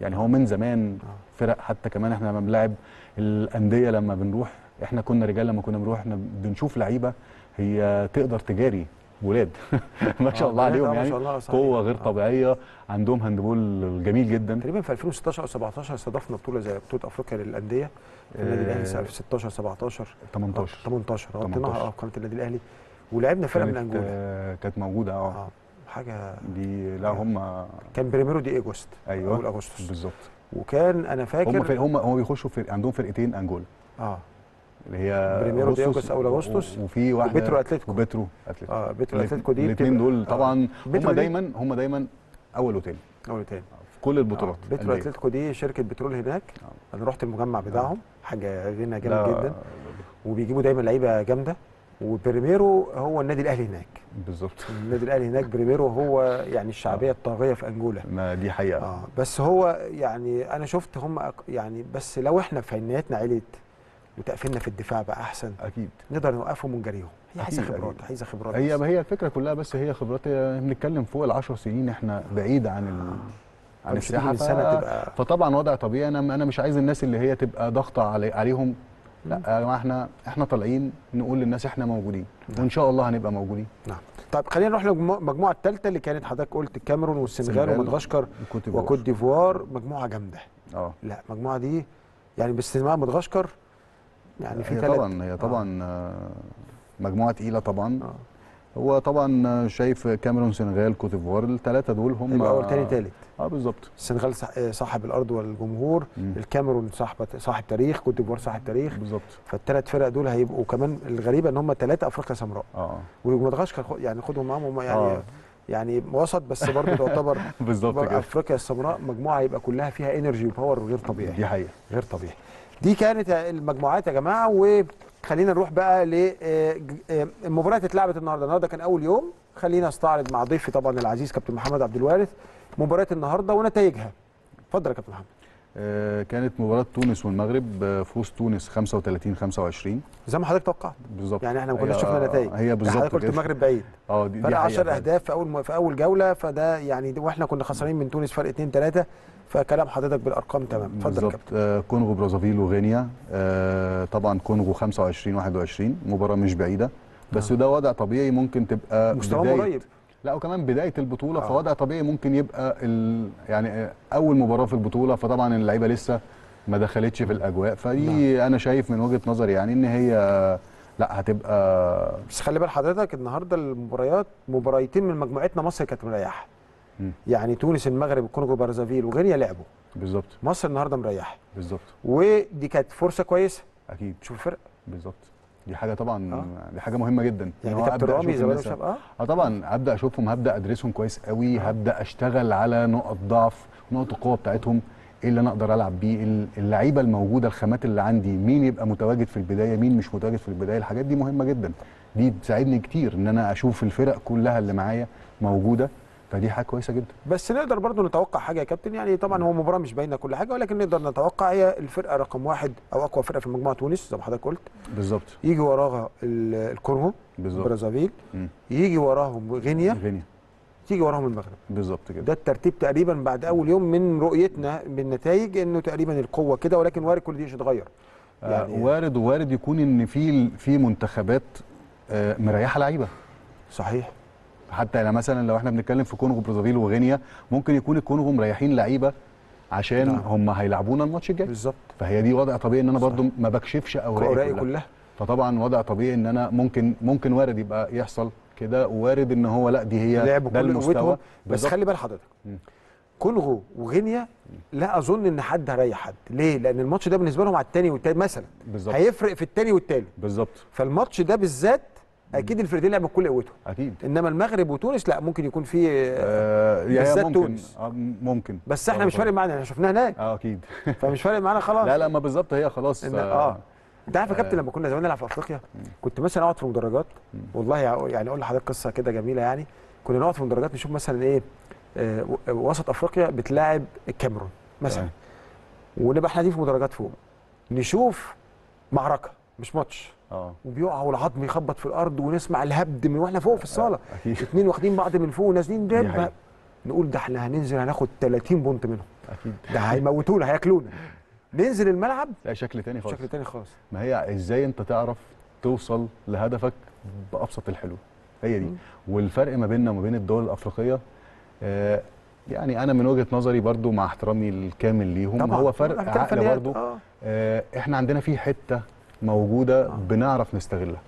يعني هو من زمان آه. فرق حتى كمان إحنا لما بنلعب الأندية لما بنروح إحنا كنا رجال لما كنا بنروح إحنا بنشوف لعيبة هي تقدر تجاري. ولاد. ما شاء آه، الله عليهم آه، يعني. الله،. قوة غير آه. طبيعية عندهم handball جميل جدا. تقريبا في 2016 أو 17 استضفنا بطولة زي بطولة أفريقيا للأندية النادي الأهلي في 16 17 18 18 غطيناها 18. آه قناه النادي الأهلي. ولعبنا فرقه من أنجولا. كانت موجودة آه. حاجة دي لا هم كان Primeiro de Agosto أيوه أول أغسطس. بالظبط. وكان أنا فاكر هم هم هم بيخشوا في عندهم فرقتين أنجولا. آه. اللي هي Primeiro de أغسطس August أول أغسطس و- وفي واحدة و Petro Atlético. و Petro Atlético. آه Petro الات- Atlético دي الاثنين دول آه. طبعا هم دايما هم دايما أول وتاني أول وتاني في كل البطولات آه. Petro أندية. Atlético دي شركة بترول هناك. آه. أنا رحت المجمع بتاعهم. حاجة غنى جامد جدا. وبيجيبوا دايما لعيبة جامدة. و Primeiro هو النادي الأهلي هناك. بالظبط. النادي الأهلي هناك Primeiro هو يعني الشعبية الطاغية في أنجولا. ما دي حقيقة. آه بس هو يعني أنا شفت هم يعني بس لو إحنا فنياتنا عليت وتقفلنا في الدفاع بقى أحسن. أكيد. نقدر نوقفهم ونجريهم. هي عايزه خبرات. عايزه خبرات هي بس. هي الفكرة كلها بس هي خبرات بنتكلم فوق ال 10 سنين إحنا بعيد عن ال... عن فمش تيجي الساحه ف... تبقى- فطبعا وضع طبيعي. أنا أنا مش عايز الناس اللي هي تبقى ضاغطة علي... عليهم. لا يا جماعة إحنا إحنا طالعين نقول للناس إحنا موجودين. وإن شاء الله هنبقى موجودين. نعم. طيب خلينا نروح للمجموعه الثالثه اللي كانت حضرتك قلت الكاميرون والسنغال السنغال ومدغشقر وكوت ديفوار. وكوت ديفوار. مجموعة جامدة. آه. لا المجموعه دي يعني باستثناء مدغشقر يعني في هي طبعا هي طبعا آه. مجموعة تقيلة طبعا. آه. هو طبعا آه، شايف كاميرون سنغال كوت ديفوار الثلاثه دول هم هيبقى اول ثاني ثالث آه بالظبط. السنغال آه، صاحب الأرض والجمهور مم. الكاميرون صاحب صاحب تاريخ كوت ديفوار صاحب تاريخ. بالظبط. فالثلاث فرق دول هيبقوا كمان الغريبة إن هم ثلاثة أفريقيا سمراء. آه. ومدغشقر يعني خدهم معاهم هم يعني آه. يعني وسط بس برضه تعتبر بالظبط أفريقيا السمراء مجموعة يبقى كلها فيها energy و power غير طبيعي. دي حقيقة. غير طبيعي. دي كانت المجموعات يا جماعة وخلينا نروح بقى للمباريات اللي اتلعبت النهارده. النهارده كان أول يوم. خلينا استعرض مع ضيفي طبعا العزيز كابتن محمد عبد الوارث مباريات النهارده ونتائجها. اتفضل يا كابتن محمد. آه كانت مباراة تونس والمغرب آه، فوز تونس 35 25 زي ما حضرتك توقعت. بالظبط. يعني إحنا ما كناش شفنا نتائج. هي بالظبط حضرتك قلت. المغرب بعيد. آه دي, دي فرق حقيقة 10 فعلا. أهداف في أول في أول جولة فده يعني وإحنا كنا خسرانين من تونس فرق 2 3 فكلام حضرتك بالأرقام تمام. اتفضل كابتن. آه كونغو برازافيل وغينيا آه طبعا كونغو 25 21 مباراة مش بعيدة. بس آه. ده وضع طبيعي ممكن تبقى مستوى قريب. لا وكمان بداية البطولة آه. فوضع طبيعي ممكن يبقى ال... يعني آه، أول مباراة في البطولة. فطبعا اللعيبة لسه ما دخلتش في الأجواء. فدي أنا شايف من وجهة نظري يعني إن هي لا هتبقى بس خلي بال حضرتك النهارده المباريات مباريتين من مجموعتنا مصر كانت مريحة. يعني تونس المغرب الكونغو برازافيل وغينيا لعبوا بالظبط مصر النهارده مريحة. بالظبط ودي كانت فرصة كويسة. أكيد. تشوف الفرق؟ بالظبط دي حاجة طبعا آه. دي حاجة مهمة جدا. يعني كابتن رامي زمان آه. آه طبعا أبدأ أشوفهم هبدأ ادرسهم كويس قوي هبدأ أشتغل على نقط ضعف نقط القوة بتاعتهم إيه اللي أنا أقدر ألعب بيه ال- اللعيبة الموجودة الخامات اللي عندي مين يبقى متواجد في البداية مين مش متواجد في البداية الحاجات دي مهمة جدا. دي تساعدني كتير إن أنا أشوف الفرق كلها اللي معايا موجودة. فدي حاجة كويسة جدا. بس نقدر برضو نتوقع حاجة يا كابتن يعني طبعا هو مباراة مش باينة كل حاجة ولكن نقدر نتوقع هي الفرقة رقم واحد أو أقوى فرقة في المجموعه تونس زي ما حضرتك قلت. بالظبط. يجي وراها ال- الكونغو بالظبط. برازافيل. يجي وراهم غينيا. غينيا. تيجي وراهم المغرب. بالظبط كده. ده الترتيب تقريبا بعد أول يوم من رؤيتنا بالنتائج إنه تقريبا القوة كده ولكن وارد كل دي تتغير. يعني وارد ووارد يكون إن في في منتخبات آه، مريحة لعيبة. صحيح. حتى يعني مثلا لو إحنا بنتكلم في كونغو برازافيل وغينيا ممكن يكون الكونغو مريحين لعيبة عشان نعم. هم هيلعبونا الماتش الجاي. بالظبط. فهي دي وضع طبيعي إن أنا. برضو ما بكشفش أوراقي كلها. كلها. فطبعا وضع طبيعي إن أنا ممكن ممكن وارد يبقى يحصل كده ووارد إن هو لأ دي هي لعبوا ده المستوى. بس. خلي بال حضرتك. كونغو وغينيا لا أظن إن حد هيريح حد. ليه؟ لأن الماتش ده بالنسبة لهم على الثاني والثالث مثلا. بالظبط. هيفرق في الثاني والثالث بالظبط. فالماتش ده بالذات أكيد الفرقتين لعبوا بكل قوتهم أكيد. إنما المغرب وتونس لا ممكن يكون في آه بالذات ممكن. تونس. آه ممكن. بس إحنا آه، مش فارق معانا إحنا شفناها هناك. آه أكيد. فمش فارق معانا خلاص. لا لا ما بالظبط هي خلاص إن آه. أنت عارف يا كابتن لما كنا زمان نلعب في أفريقيا كنت مثلا أقعد في مدرجات. والله يع- يعني أقول لحضرتك قصة كده جميلة يعني. كنا نقعد في مدرجات نشوف مثلا إيه آه وسط أفريقيا بتلاعب الكاميرون مثلا. ونبقى إحنا قاعدين في مدرجات فوق. نشوف معركة مش ماتش. آه. وبيقع والعظم يخبط في الأرض ونسمع الهبد من وإحنا فوق في الصالة. أكيد. اتنين واخدين بعض من فوق ونازلين دب حقيقة. نقول ده إحنا هننزل هناخد 30 بونت منهم. أكيد. ده هيموتونا هياكلونا. ننزل الملعب. لا شكل تاني خالص. شكل تاني خالص. ما هي إزاي أنت تعرف توصل لهدفك بأبسط الحلول؟ هي دي. والفرق ما بيننا وما بين الدول الأفريقية آه يعني أنا من وجهة نظري برضو مع احترامي الكامل ليهم هو فرق عقل. برضو. آه. آه إحنا عندنا في حتة موجودة آه. بنعرف نستغلها.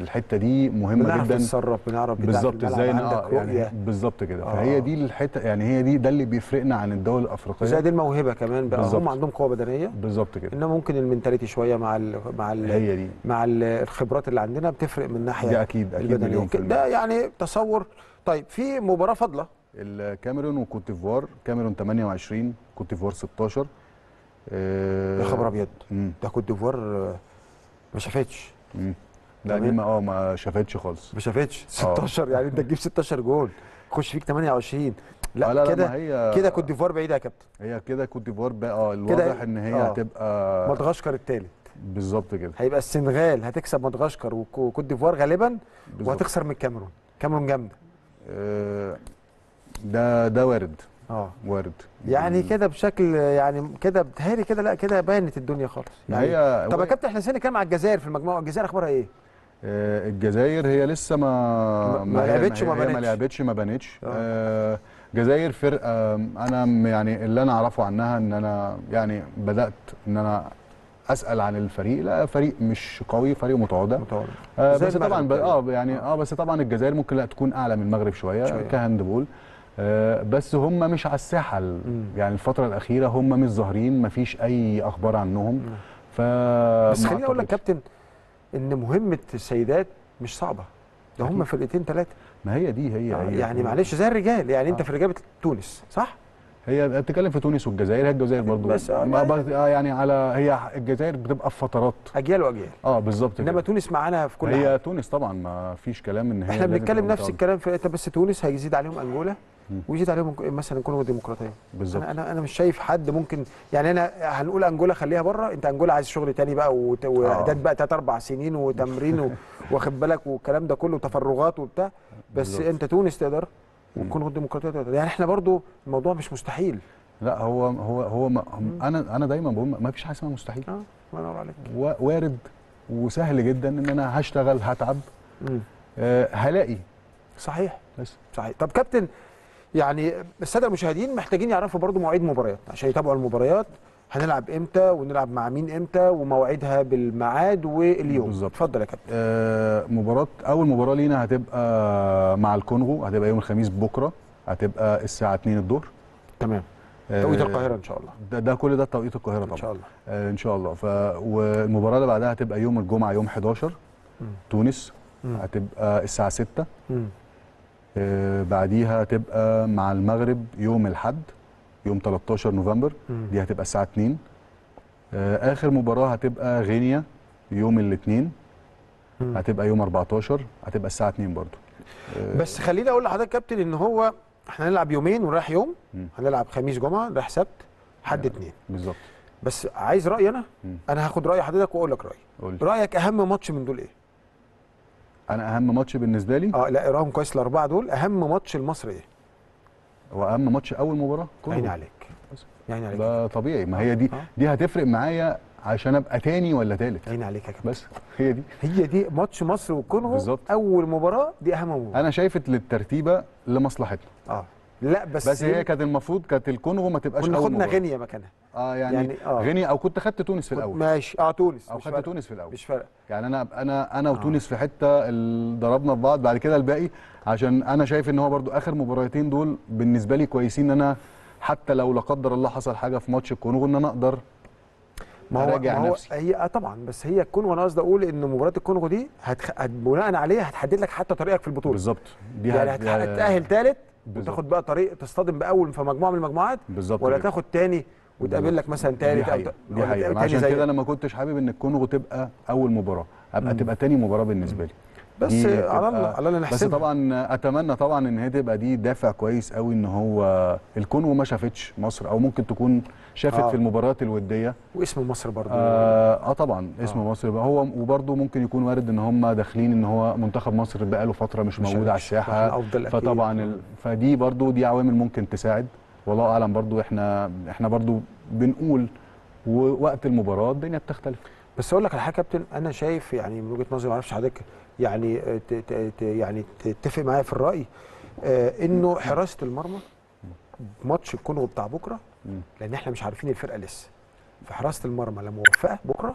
الحتة دي مهمة بنعرف جدا. نتصرف بنعرف بالظبط إزاي آه يعني بالظبط كده. آه. فهي دي الحتة يعني هي دي ده اللي بيفرقنا عن الدول الأفريقية. زي دي الموهبة كمان بقى بالظبط. هم عندهم قوة بدنية. بالظبط كده. انما ممكن ال mentality شوية مع ال مع ال هي دي. مع ال الخبرات اللي عندنا بتفرق من ناحية دي أكيد أكيد مليون البدنيه في ده يعني تصور. طيب في مباراة فاضلة. الكاميرون وكوت ديفوار. كاميرون 28 كوت ديفوار 16 آه، يا خبر أبيض. ده كوت ديفوار آه، ما شافتش. لا دي. ما آه ما شافتش خالص. ما شافتش. 16 يعني انت تجيب 16 جول خش فيك 28 لا, آه، لا لا كده هي كده كوت ديفوار بعيدة يا كابتن. هي كده كوت ديفوار بقى آه الواضح إن هي آه. هتبقى مدغشقر الثالث بالظبط كده. هيبقى السنغال هتكسب مدغشقر وك- وكوت ديفوار غالبا بالظبط. وهتخسر من الكاميرون الكاميرون جامدة. آه، ده ده وارد. آه وارد يعني كده بشكل يعني كده بتهيألي كده لا كده بانت الدنيا خالص ما يعني هي طب يا كابتن إحنا لسه نتكلم على الجزائر في المجموعة الجزائر أخبارها إيه؟ آه، الجزائر هي لسه ما ما- ما لعبتش وما هي بنتش. ما لعبتش ما بنتش آه. آه، الجزائر فرقة أنا يعني اللي أنا أعرفه عنها إن أنا يعني بدأت إن أنا أسأل عن الفريق لا فريق مش قوي فريق متواضع متواضع آه بس طبعا ب- آه. يعني آه بس طبعا الجزائر ممكن لا تكون أعلى من المغرب شوية, شوية. كهاندبول آه بس هم مش على الساحة. يعني الفترة الأخيرة هم مش ظاهرين مفيش أي أخبار عنهم. ف بس خليني أقول لك. كابتن إن مهمة السيدات مش صعبة ده هم. فرقتين ثلاثة ما هي دي هي, هي يعني معلش زي الرجال يعني أنت آه. في الرجال بت- تونس صح؟ هي بتتكلم في تونس والجزائر هي الجزائر برضو بس آه، يعني- آه يعني على هي الجزائر بتبقى في فترات أجيال وأجيال آه بالظبط إنما كده. تونس معانا في كل هي حاجة تونس طبعا ما فيش كلام إن هي إحنا بنتكلم نفس. الكلام في انت بس تونس هيزيد عليهم أنجولا. ويزيد عليهم مثلا كونغو الديمقراطيه بالظبط. أنا أنا مش شايف حد ممكن يعني أنا هنقول أنجولا خليها بره أنت أنجولا عايز شغل تاني بقى وإعداد بقى ثلاث أربع سنين وتمرين واخد بالك والكلام ده كله تفرغات وبتاع. بس بالظبط. أنت تونس تقدر. والكونغو الديمقراطيه تقدر. يعني إحنا برضو الموضوع مش مستحيل. لا هو هو هو ما. أنا أنا دايما بقول ما فيش حاجة اسمها مستحيل. آه الله ينور عليك. وارد وسهل جدا إن أنا هشتغل هتعب. آه هلاقي. صحيح. بس. صحيح. طب كابتن يعني السادة المشاهدين محتاجين يعرفوا برضو مواعيد مباريات عشان يتابعوا المباريات. هنلعب إمتى ونلعب مع مين إمتى ومواعيدها بالميعاد واليوم. بالظبط. اتفضل يا كابتن. آه مباراة أول مباراة لينا هتبقى مع الكونغو هتبقى يوم الخميس بكرة هتبقى الساعة 2 الظهر. تمام. آه، توقيت القاهرة إن شاء الله. ده, ده كل ده توقيت القاهرة إن طبعا شاء الله. آه إن شاء الله. ف والمباراة اللي بعدها هتبقى يوم الجمعة يوم 11 مم. تونس مم. هتبقى الساعة 6 مم. آه بعديها هتبقى مع المغرب يوم الأحد يوم 13 نوفمبر. دي هتبقى الساعة 2 آه آخر مباراة هتبقى غينيا يوم الاثنين. هتبقى يوم 14 هتبقى الساعة 2 برضو آه بس خليني أقول لحضرتك كابتن إن هو إحنا هنلعب يومين ورايح يوم مم. هنلعب خميس جمعة رايح سبت حد يعني. اتنين بالظبط بس عايز رأيي أنا مم. أنا هاخد رأي حضرتك وأقول لك رأيي. رأيك أهم ماتش من دول إيه أنا أهم ماتش بالنسبة لي؟ آه لا اقراهم كويس الأربعة دول أهم ماتش لمصر إيه هو أهم ماتش أول مباراة. عيني عليك. عيني عليك. ده طبيعي. ما هي دي آه. دي هتفرق معايا عشان أبقى تاني ولا تالت. عيني عليك يا كابتن. بس هي دي. هي دي ماتش مصر والكونغو بالظبط. أول مباراة دي أهم مباراة. أنا شايف للترتيبة لمصلحتنا. آه. لا بس بس, هي كانت المفروض كانت الكونغو ما تبقاش كنا خدنا. غينيا مكانها آه يعني, يعني آه. آه. غينيا أو كنت خدت تونس في الأول ماشي آه تونس أو خدت فارقة. تونس في الأول مش فارقه يعني أنا أنا أنا آه. وتونس في حتة ضربنا في بعض بعد كده الباقي عشان أنا شايف إن هو برضو آخر مباراتين دول بالنسبة لي كويسين إن أنا حتى لو لا قدر الله حصل حاجة في ماتش الكونغو إن أنا أقدر ما هو, ما هو نفسي. هي آه طبعا بس هي الكونغو أنا قصدي أقول إن مباراة الكونغو دي هتخ... هت... بناء عليها هتحدد لك حتى طريقك في البطولة بالظبط دي يعني هت- هت- هتتاهل ثالث بالظبط. وتاخد بقى طريق تصطدم بأول في مجموعة من المجموعات بالظبط ولا. تاخد تاني وتقابل. لك مثلا دي ثالث أو حقيقة دي حقيقة تاني عشان كده أنا ما كنتش حابب إن الكونغو تبقى أول مباراة ابقى مم. تبقى تاني مباراة بالنسبة لي بس دي على الله على الله بس طبعا أتمنى طبعا إن هي تبقى دي دافع كويس قوي إن هو الكونغو ما شافتش مصر أو ممكن تكون شافت آه. في المباريات الودية واسم مصر برضو آه, آه طبعا اسم آه. مصر بقى هو وبرده ممكن يكون وارد إن هم داخلين إن هو منتخب مصر بقاله فترة مش, مش موجود على أكيد. فطبعا ال... فدي برضو دي عوامل ممكن تساعد والله أعلم برضو إحنا إحنا برضو بنقول ووقت المباراة الدنيا بتختلف بس أقول لك على حاجة كابتن أنا شايف يعني من وجهة نظري ما أعرفش حضرتك يعني آه، ت- ت- ت- يعني تتفق معايا في الرأي آه، إنه حراسة المرمى ماتش الكونغو بتاع بكرة. لأن إحنا مش عارفين الفرقة لسه. فحراسة المرمى لو موفقة بكرة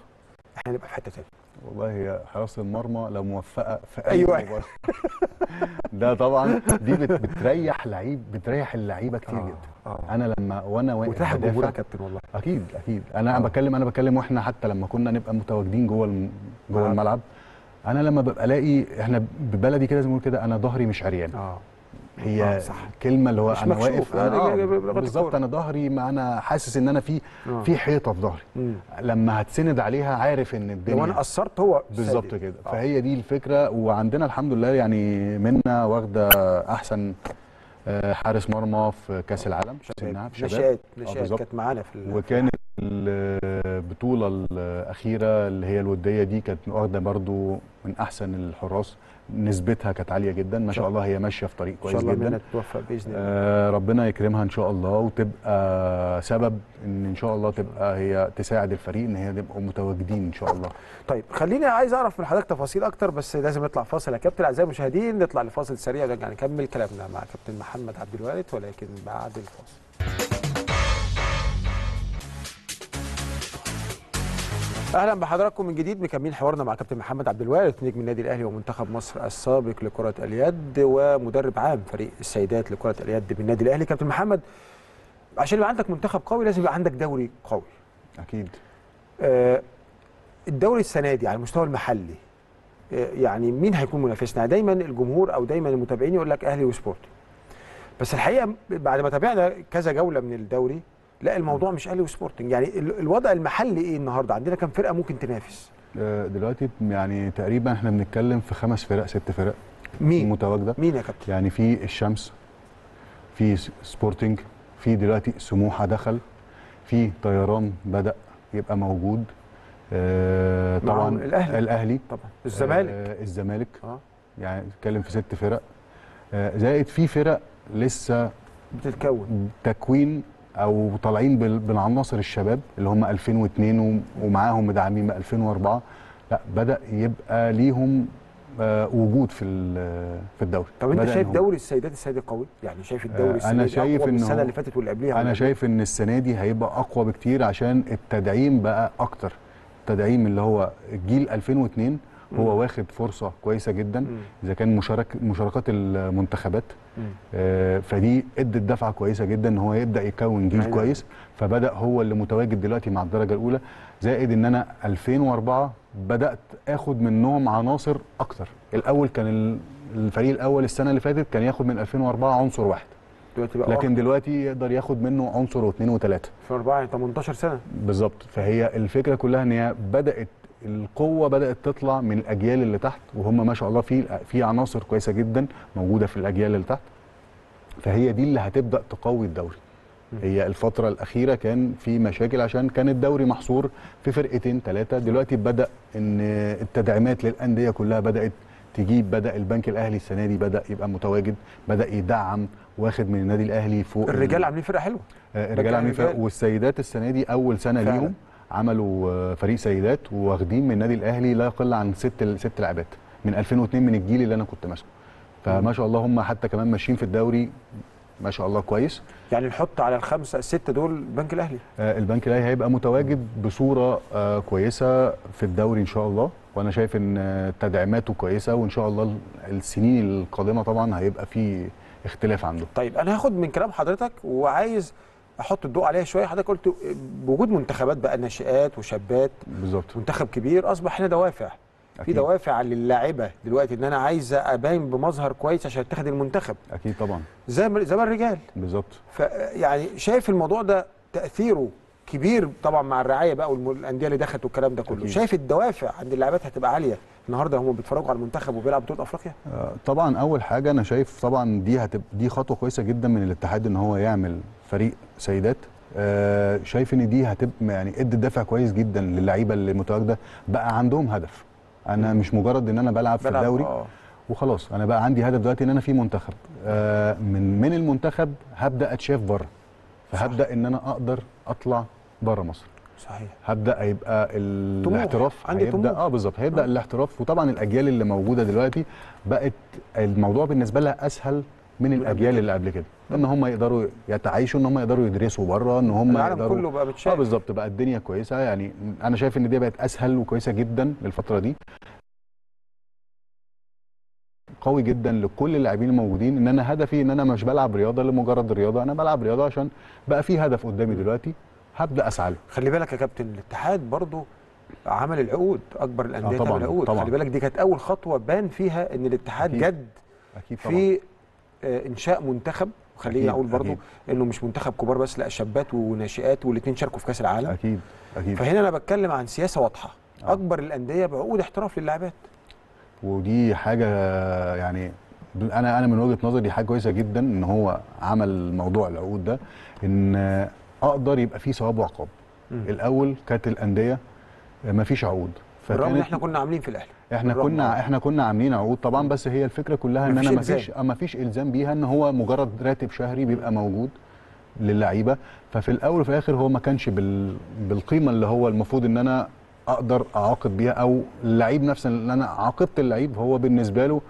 إحنا هنبقى في حتة ثانية والله هي حراسة المرمى لو موفقة في أي أيوة. مباراة. ده طبعا دي بت- بتريح لعيب بتريح اللعيبة كتير آه، جدا. آه. أنا لما وأنا واقف وتريح الجمهور يا كابتن والله. أكيد أكيد. أنا آه. بتكلم أنا بتكلم وإحنا حتى لما كنا نبقى متواجدين جوه الم... جوه آه. الملعب أنا لما ببقى الاقي إحنا ببلدي كده زي ما بنقول كده أنا ظهري مش عريان. آه. هي آه، صح. كلمة اللي هو أنا. واقف آه، آه بالظبط. أنا ظهري ما أنا حاسس إن أنا في آه. في حيطة في ظهري. لما هتسند عليها عارف إن الدنيا لو أنا قصرت هو بالظبط. كده آه. فهي دي الفكرة وعندنا الحمد لله يعني منا واخدة أحسن حارس مرمى في كأس العالم شباب نشأت بالظبط. كانت معانا في وكانت البطولة الأخيرة اللي هي الودية دي كانت واخدة برضو من أحسن الحراس نسبتها كانت عالية جدا. ما شاء الله هي ماشية في طريق إن كويس شاء الله جدا. منى تتوفق بإذن الله. آه ربنا يكرمها إن شاء الله وتبقى سبب إن إن شاء الله تبقى هي تساعد الفريق إن هي تبقى متواجدين إن شاء الله. طيب خليني عايز أعرف من حضرتك تفاصيل أكتر بس لازم نطلع فاصل يا كابتن أعزائي المشاهدين. نطلع لفاصل سريع ونرجع نكمل كلامنا مع كابتن محمد عبد الوارث ولكن بعد الفاصل. أهلا بحضراتكم من جديد مكملين حوارنا مع كابتن محمد عبد الوارث نجم النادي الأهلي ومنتخب مصر السابق لكرة اليد ومدرب عام فريق السيدات لكرة اليد بالنادي الأهلي. كابتن محمد عشان يبقى عندك منتخب قوي لازم يبقى عندك دوري قوي. أكيد. آه، الدوري السنة دي على المستوى المحلي آه، يعني مين هيكون منافسنا؟ دايما الجمهور أو دايما المتابعين يقول لك أهلي وسبورتنج. بس الحقيقة بعد ما تابعنا كذا جولة من الدوري لا الموضوع مش أهلي وسبورتنج. يعني ال- الوضع المحلي إيه النهارده؟ عندنا كام فرقة ممكن تنافس؟ آه دلوقتي يعني تقريبا إحنا بنتكلم في خمس فرق ست فرق. مين؟ متواجدة. مين يا كابتن؟ يعني في الشمس في سبورتنج في دلوقتي سموحة دخل في طيران بدأ يبقى موجود. آه طبعا الأهلي. الأهلي. طبعا. الزمالك؟ آه الزمالك. آه. يعني نتكلم في ست فرق. آه زائد في فرق لسه بتتكون. تكوين أو طالعين بال- بالعناصر الشباب اللي هم 2002 و- ومعاهم مدعمين من 2004 لا بدأ يبقى ليهم آه، وجود في في الدوري. طب انت شايف دوري السيدات السيدات قوي؟ يعني شايف الدوري آه، السنة أنا دي شايف إن السنة اللي فاتت واللي قبليها؟ أنا شايف إن السنة دي هيبقى أقوى بكتير عشان التدعيم بقى أكتر. التدعيم اللي هو الجيل 2002 هو. واخد فرصة كويسة جدا. إذا كان مشارك مشاركات المنتخبات. آه، فدي إدت دفعة كويسة جدا إن هو يبدأ يكون جيل. كويس فبدأ هو اللي متواجد دلوقتي مع الدرجة الأولى زائد إن أنا 2004 بدأت آخد منهم عناصر أكتر الأول كان ال- الفريق الأول السنة اللي فاتت كان ياخد من 2004 عنصر واحد دلوقتي بقى لكن دلوقتي يقدر ياخد منه عنصر واثنين وثلاثة في 4 18 سنة بالظبط فهي الفكرة كلها إن هي بدأت القوة بدأت تطلع من الأجيال اللي تحت وهم ما شاء الله في في عناصر كويسة جدا موجودة في الأجيال اللي تحت. فهي دي اللي هتبدأ تقوي الدوري. هي الفترة الأخيرة كان في مشاكل عشان كان الدوري محصور في فرقتين ثلاثة دلوقتي بدأ إن التدعيمات للأندية كلها بدأت تجيب بدأ البنك الأهلي السنة دي بدأ يبقى متواجد بدأ يدعم واخد من النادي الأهلي فوق الرجال عاملين فرقة حلوة. آه، الرجال عاملين فرق الرجال. والسيدات السنة دي أول سنة فعلا. ليهم عملوا آه، فريق سيدات واخدين من النادي الأهلي لا يقل عن ست ست لاعبات من 2002 من الجيل اللي أنا كنت ماسكه. فما شاء الله هم حتى كمان ماشيين في الدوري ما شاء الله كويس. يعني نحط على الخمسة الستة دول البنك الأهلي. آه، البنك الأهلي هيبقى متواجد بصورة آه، كويسة في الدوري إن شاء الله. وأنا شايف إن آه، تدعيماته كويسة وإن شاء الله السنين القادمة طبعا هيبقى في اختلاف عنده. طيب أنا هاخد من كلام حضرتك وعايز أحط الضوء عليها شوية. حضرتك قلت بوجود منتخبات بقى ناشئات وشابات. بالظبط. منتخب كبير أصبح هنا دوافع. في أكيد. دوافع للاعيبه دلوقتي إن أنا عايز أبين بمظهر كويس عشان اتخذ المنتخب. أكيد طبعا. زي زي ما الرجال بالظبط فيعني شايف الموضوع ده تأثيره كبير طبعا مع الرعاية بقى والانديه اللي دخلت والكلام ده كله. أكيد. شايف الدوافع عند اللاعبات هتبقى عالية؟ النهارده هم بيتفرجوا على المنتخب وبيلعب بطوله أفريقيا؟ آه، طبعا أول حاجة أنا شايف طبعا دي هتبقى دي خطوة كويسة جدا من الاتحاد إن هو يعمل فريق سيدات. آه، شايف إن دي هتبقى يعني ادت دافع كويس جدا للعيبة اللي متواجدة. بقى عندهم هدف. أنا مش مجرد إن أنا بلعب في بلعب- الدوري آه. وخلاص. أنا بقى عندي هدف دلوقتي إن أنا في منتخب. آه، من من المنتخب هبدأ أتشاف بره فهبدأ إن أنا أقدر أطلع بره مصر. صحيح. هبدأ يبقى ال- طموح. الاحتراف عندي هيبدا طموح. آه بالظبط. هيبدأ آه. الاحتراف. وطبعا الأجيال اللي موجودة دلوقتي بقت الموضوع بالنسبة لها أسهل من الأجيال. اللي قبل كده. إن هم يقدروا يتعايشوا إن هم يقدروا يدرسوا بره إن هم العالم يقدروا كله بقى آه متشابه بالظبط بقى الدنيا كويسة. يعني أنا شايف إن دي بقت أسهل وكويسة جدا للفترة دي. قوي جدا لكل اللاعبين الموجودين. إن أنا هدفي إن أنا مش بلعب رياضة لمجرد الرياضه أنا بلعب رياضة عشان بقى في هدف قدامي دلوقتي هبدأ أسعى له. خلي بالك يا كابتن الاتحاد برضو عمل العقود أكبر الأندية آه طبعاً، تعمل عقود. طبعاً. خلي بالك دي كانت أول خطوة بان فيها إن الاتحاد أكيد. جد أكيد طبعا. في آه، إنشاء منتخب. خليني أكيد، أقول برضو أكيد. إنه مش منتخب كبار بس لأ شابات وناشئات والاثنين شاركوا في كأس العالم. أكيد أكيد. فهنا أنا بتكلم عن سياسة واضحة. آه. أكبر الأندية بعقود احتراف للاعبات. ودي حاجة يعني أنا أنا من وجهة نظري حاجة كويسة جدا إن هو عمل موضوع العقود ده إن أقدر يبقى فيه ثواب وعقاب. الأول كانت الأندية ما فيش عقود. بالرغم إن إحنا كنا عاملين في الأهلي. إحنا كنا. إحنا كنا عاملين عقود طبعا بس هي الفكرة كلها إن أنا ما. فيش ما فيش إلزام بيها إن هو مجرد راتب شهري بيبقى موجود للعيبة ففي الأول وفي الآخر هو ما كانش بال بالقيمة اللي هو المفروض إن أنا أقدر اعاقد بيها أو اللعيب نفسه اللي أنا عاقدت اللعيب هو بالنسبة له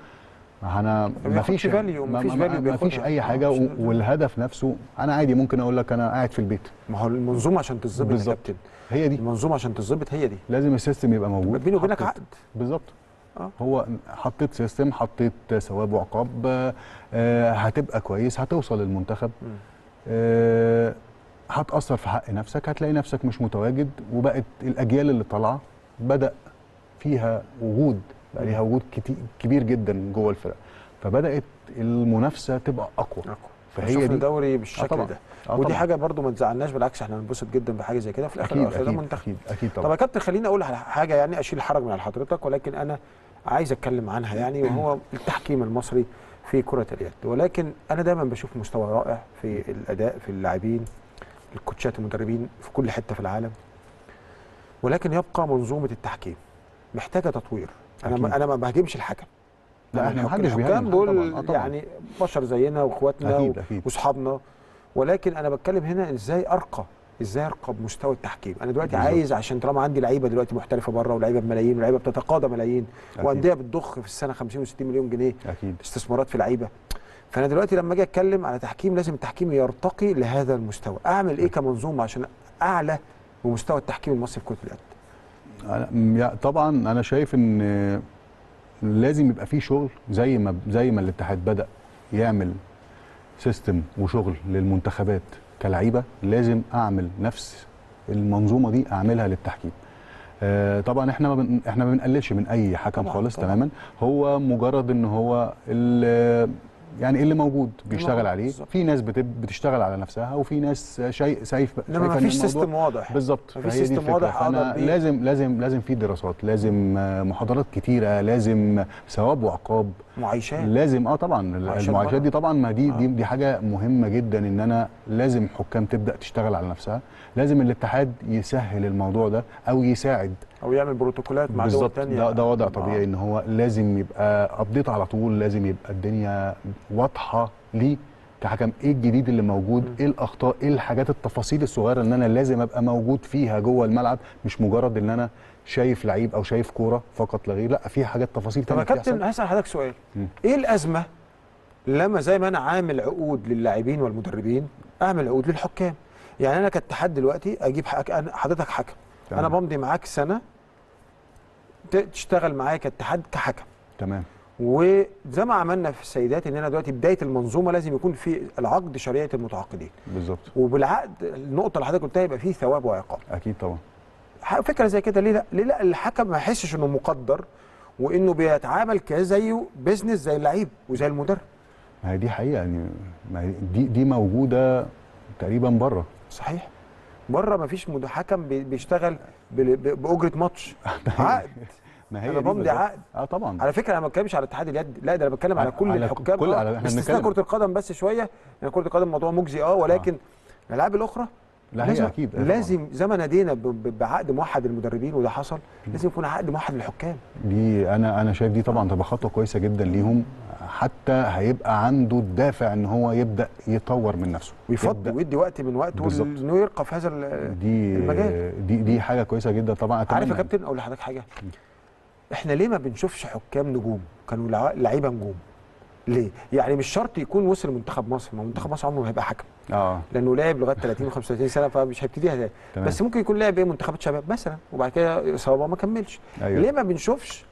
أنا ما فيش value، ما, ما, value ما فيش. أي حاجة. والهدف نفسه أنا عادي ممكن أقول لك أنا قاعد في البيت ما هو المنظومة عشان تتظبط بالظبط. هي دي. المنظومة عشان تتظبط هي دي. لازم ال system يبقى موجود. بيني وبينك عقد. بالظبط. آه. هو حطيت system حطيت ثواب وعقاب. آه، آه، هتبقى كويس هتوصل للمنتخب. آه، هتأثر في حق نفسك هتلاقي نفسك مش متواجد وبقت الأجيال اللي طالعة بدأ فيها وجود بقى ليها وجود كبير جدا جوه الفرق فبدأت المنافسة تبقى أقوى. أقوى. فهي دي دوري بالشكل طبعاً. ده. آه ودي طبعاً. حاجة برضو ما تزعلناش بالعكس إحنا بننبسط جدا بحاجة زي كده. في الآخر والآخر ده أكيد أكيد طب يا طبعا كابتن خليني أقول حاجة يعني أشيل الحرج من على حضرتك ولكن أنا عايز أتكلم عنها يعني وهو التحكيم المصري في كرة اليد. ولكن أنا دايما بشوف مستوى رائع في الأداء في اللاعبين الكوتشات المدربين في كل حتة في العالم. ولكن يبقى منظومة التحكيم محتاجة تطوير. أنا أكيد. ما أنا ما بهاجمش الحكم. لا، أنا إحنا الحكام- محدش بيهاجم دول. آه. يعني بشر زينا واخواتنا وأصحابنا ولكن أنا بتكلم هنا إزاي أرقى إزاي أرقى بمستوى التحكيم أنا دلوقتي بالظبط. عايز عشان طالما عندي لعيبة دلوقتي محترفة بره ولعيبة بملايين ولعيبة بتتقاضى ملايين. وأندية بتضخ في السنة 50 و60 مليون جنيه أكيد استثمارات في لعيبة فأنا دلوقتي لما أجي أتكلم على تحكيم لازم التحكيم يرتقي لهذا المستوى أعمل إيه كمنظومة عشان أعلى بمستوى التحكيم المصري في كرة اليد طبعا أنا شايف إن لازم يبقى في شغل زي ما زي ما الاتحاد بدأ يعمل سيستم وشغل للمنتخبات كلعيبة. لازم أعمل نفس المنظومة دي أعملها للتحكيم. آه، طبعا إحنا ما بن إحنا ما بنقللش من أي حكم خالص. تماما. هو مجرد إن هو ال- يعني اللي موجود بيشتغل عليه بالظبط. في ناس بتب- بتشتغل على نفسها وفي ناس شايف شايف انما ما إن فيش الموضوع- system واضح بالظبط مفيش system. واضح بيه. لازم لازم لازم في دراسات لازم محاضرات كتيرة لازم ثواب وعقاب معايشات لازم آه طبعا معايشات المعايشات. دي طبعا ما دي آه. دي دي حاجة مهمة جدا إن أنا لازم حكام تبدأ تشتغل على نفسها لازم الاتحاد يسهل الموضوع ده أو يساعد أو يعمل بروتوكولات مع دول تانية ده, ده وضع آه. طبيعي إن هو لازم يبقى ابديت على طول لازم يبقى الدنيا واضحة ليه كحكم إيه الجديد اللي موجود م. إيه الأخطاء إيه الحاجات التفاصيل الصغيرة ان أنا لازم أبقى موجود فيها جوه الملعب مش مجرد إن أنا شايف لعيب أو شايف كورة فقط لا غير لا في حاجات تفاصيل طب يا تانية كابتن. هسأل حضرتك سؤال مم. إيه الأزمة لما زي ما أنا عامل عقود للاعبين والمدربين أعمل عقود للحكام يعني أنا كاتحاد دلوقتي أجيب حضرتك حكم. أنا بمضي معاك سنة تشتغل معايا كاتحاد كحكم. تمام. وزي ما عملنا في السيدات ان أنا دلوقتي بداية المنظومة لازم يكون في العقد شريعة المتعاقدين. بالظبط. وبالعقد النقطة اللي حضرتك قلتها يبقى فيه ثواب وعقاب. أكيد طبعا. فكرة زي كده ليه لأ؟ ليه لأ؟ الحكم ما يحسش إنه مقدر وإنه بيتعامل كزيه بيزنس زي اللعيب وزي المدرب. ما هي دي حقيقة يعني ما دي دي موجودة تقريبا بره. صحيح. بره ما فيش حكم بي- بيشتغل بأجرة ماتش. عقد. ما هي دي بمضي. عقد. آه طبعا. على فكرة أنا ما بتكلمش على اتحاد اليد. لا ده أنا بتكلم على على- كل على الحكام. كل- آه، على- إحنا باستثناء بنتكلم. كرة القدم بس شوية. يعني كرة القدم موضوع مجزي آه ولكن الالعاب الأخرى لا هي لازم أكيد آه. لازم زي ما نادينا بعقد موحد للمدربين وده حصل. لازم يكون عقد موحد للحكام دي أنا أنا شايف دي طبعا تبقى خطوه كويسة جدا ليهم. حتى هيبقى عنده الدافع إن هو يبدأ يطور من نفسه ويفضي ويدي وقت من وقته بالظبط. إنه يرقى في هذا دي المجال. دي دي حاجة كويسة جدا طبعا. عارف يا كابتن؟ أقول لحضرتك حاجة. إحنا ليه ما بنشوفش حكام نجوم؟ كانوا لع- لعيبة نجوم. ليه؟ يعني مش شرط يكون وصل منتخب مصر ما منتخب مصر عمره ما هيبقى حكم. آه. لأنه لعب لغاية 30 و35 سنة فمش هيبتديها تاني تمام. بس ممكن يكون لعب إيه؟ منتخبات شباب مثلا وبعد كده إصابة ما كملش. أيوة. ليه ما بنشوفش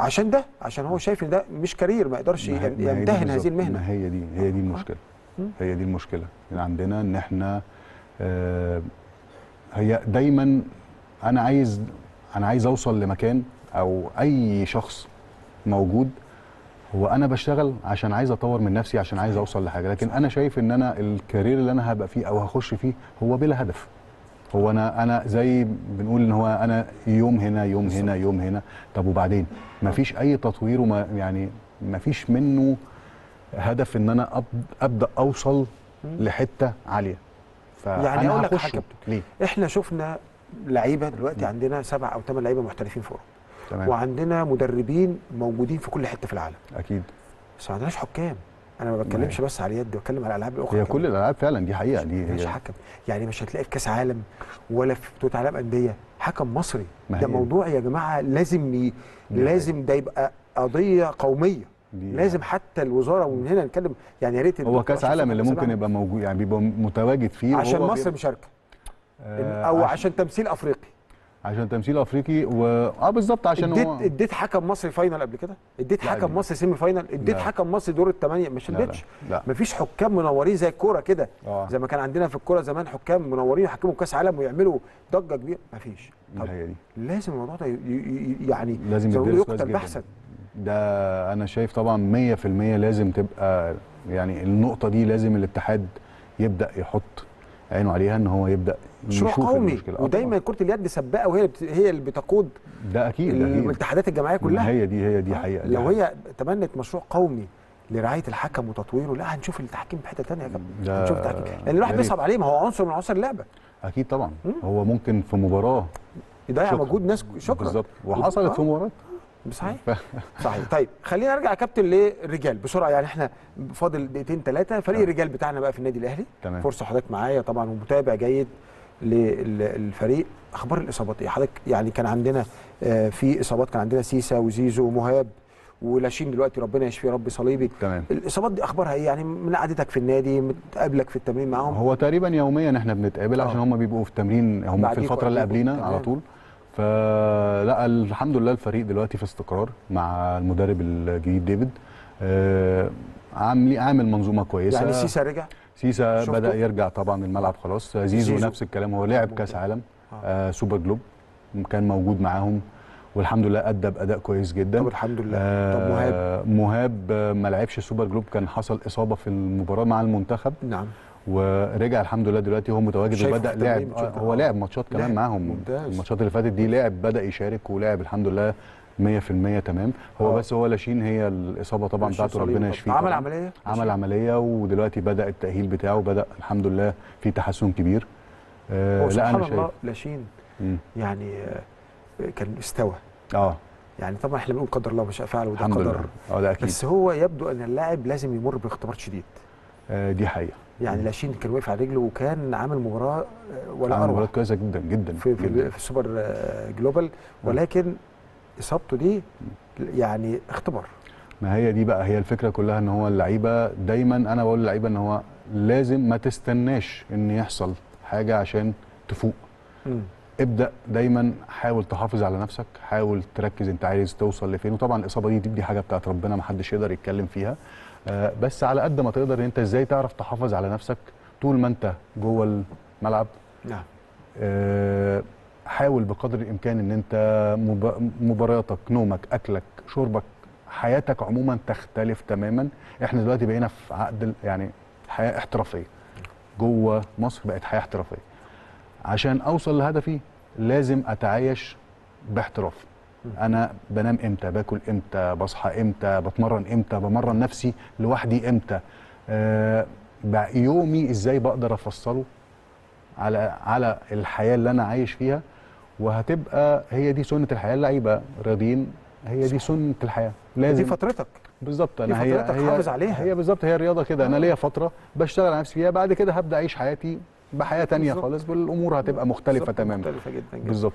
عشان ده عشان هو شايف إن ده مش كارير ما يقدرش يمتهن. هذه المهنة. ما هي دي هي دي المشكلة. مم. هي دي المشكلة. اللي عندنا إن إحنا آه هي دايما أنا عايز أنا عايز أوصل لمكان أو أي شخص موجود هو أنا بشتغل عشان عايز أطور من نفسي عشان عايز أوصل لحاجة. لكن أنا شايف إن أنا الكارير اللي أنا هبقى فيه أو هخش فيه هو بلا هدف. هو أنا أنا زي بنقول إن هو أنا يوم هنا يوم هنا يوم هنا. طب وبعدين؟ مفيش أي تطوير وما يعني مفيش منه هدف إن أنا أبدأ أوصل. لحتة عالية. يعني فانا أقول لك حاجة. ليه؟ إحنا شفنا لعيبة دلوقتي عندنا سبع أو ثمان لعيبة محترفين في اوروبا تمام. وعندنا مدربين موجودين في كل حتة في العالم. أكيد. بس ما عندناش حكام. أنا ما بتكلمش بس على اليد بتكلم على الألعاب الأخرى هي. كل الألعاب فعلا دي حقيقة دي مش حكم. يعني مش هتلاقي في كأس عالم ولا في بطولة عالم أندية حكم مصري. ما ده موضوع يا جماعة لازم ي... لازم ده يبقى قضية قومية. لازم حتى الوزارة ومن هنا نتكلم يعني يا ريت هو كأس عالم اللي ممكن يبقى موجود يعني بيبقى متواجد فيه عشان مصر مشاركة. آه، أو عشان تمثيل أفريقي. عشان تمثيل افريقي و آه بالظبط عشان اديت هو اديت حكم مصري final قبل كده؟ اديت حكم مصري semi final اديت لا. حكم مصري دور الثمانيه مش اديتش. مفيش حكام منورين زي الكورة كده. آه. زي ما كان عندنا في الكورة زمان حكام منورين يحكموا كأس عالم ويعملوا ضجة كبيرة. مفيش. طب دي. لازم الموضوع ده يعني لازم يقتل. بحثا. ده أنا شايف طبعا 100% لازم تبقى يعني النقطة دي لازم الاتحاد يبدأ يحط عينه عليها إن هو يبدأ مشروع يشوف قومي آه ودايما كرة اليد سباقة وهي هي اللي بتقود. ده أكيد الاتحادات الجماعية ما كلها. هي دي هي دي حقيقة. دي لو. هي تمنت مشروع قومي لرعاية الحكم وتطويره لا هنشوف التحكيم في حتة ثانية يا كابتن ده هنشوف التحكيم. لأن الواحد. بيصعب عليه ما هو عنصر من عناصر اللعبة. أكيد طبعا. مم. هو ممكن في مباراة. يضيع. مجهود ناس شكرا. بالظبط. وحصلت في مباراة. صحيح صحيح. طيب خلينا نرجع يا كابتن للرجال بسرعة. يعني إحنا فاضل دقيقتين ثلاثة فريق. الرجال بتاعنا بقى في النادي الأهلي. تمام. فرصة حضرتك معايا طبعا ومتابع جيد للفريق. أخبار الإصابات إيه؟ حضرتك يعني كان عندنا آه، في إصابات كان عندنا سيسا وزيزو ومهاب ولاشين دلوقتي ربنا يشفيه رب صليبي تمام. الإصابات دي أخبارها إيه؟ يعني من قعدتك في النادي متقابلك في التمرين معاهم؟ هو تقريبا يوميا إحنا بنتقابل آه. عشان هم بيبقوا في التمرين هم في الفترة اللي. قبلينا على تمام. طول. فلا الحمد لله الفريق دلوقتي في استقرار مع المدرب الجديد ديفيد. آه، عامل عامل منظومة كويسة. يعني سيسا رجع؟ سيسا؟ بدأ يرجع طبعا الملعب خلاص. زيزو, زيزو. نفس الكلام هو لعب ممكن. كأس عالم آه. آه super globe كان موجود معاهم والحمد لله أدى بأداء كويس جدا. طب الحمد لله. طب مهاب؟ آه مهاب آه، ما لعبش super globe كان حصل إصابة في المباراة مع المنتخب. نعم. ورجع الحمد لله دلوقتي هو متواجد وبدأ لعب آه،. هو لعب ماتشات كمان. معاهم ممتاز. الماتشات اللي فاتت دي لعب بدأ يشارك ولعب الحمد لله 100% تمام هو آه. بس هو لاشين هي الإصابة طبعا بتاعته. ربنا يشفيه عمل. عملية عمل عملية ودلوقتي بدأ التأهيل بتاعه بدا الحمد لله في تحسن كبير آه هو لا سبحان أنا الله لاشين مم. يعني آه، كان استوى آه يعني طبعا إحنا بنقول قدر الله ما شاء فعل وده قدر آه ده أكيد بس هو يبدو أن اللاعب لازم يمر باختبار شديد آه دي حقيقة يعني. لاشين كان واقف على رجله وكان عامل مباراة آه، ولا أروع مباراة كويسة جدا جدا. في في, جدا. في السوبر آه، Globe. ولكن إصابته دي يعني اختبار. ما هي دي بقى هي الفكرة كلها إن هو اللعيبة دايما أنا بقول للعيبة إن هو لازم ما تستناش إن يحصل حاجة عشان تفوق. مم. ابدأ دايما حاول تحافظ على نفسك حاول تركز أنت عايز توصل لفين. وطبعا الإصابة دي دي حاجة بتاعت ربنا ما حدش يقدر يتكلم فيها. بس على قد ما تقدر أنت إزاي تعرف تحافظ على نفسك طول ما أنت جوه الملعب. نعم. آه، حاول بقدر الإمكان إن أنت مب- مبارياتك نومك أكلك شربك حياتك عموما تختلف تماما. إحنا دلوقتي بقينا في عقد يعني حياة احترافية. جوه مصر بقت حياة احترافية. عشان أوصل لهدفي لازم أتعايش باحتراف. أنا بنام إمتى؟ باكل إمتى؟ بصحى إمتى؟ بتمرن إمتى؟ بمرن نفسي لوحدي إمتى؟ آه بقى يومي إزاي بقدر أفصله على على الحياة اللي أنا عايش فيها؟ وهتبقى هي دي سنة الحياة اللعيبه راضيين هي دي سنة الحياة. دي لازم فترتك. بالظبط. دي أنا هي فترتك هي حافظ عليها. هي بالظبط هي الرياضه كده. أنا ليا فترة بشتغل على نفسي فيها بعد كده هبدأ أعيش حياتي بحياة تانية. خالص والأمور هتبقى مختلفة تماما. مختلفة جدا جدا. بالظبط.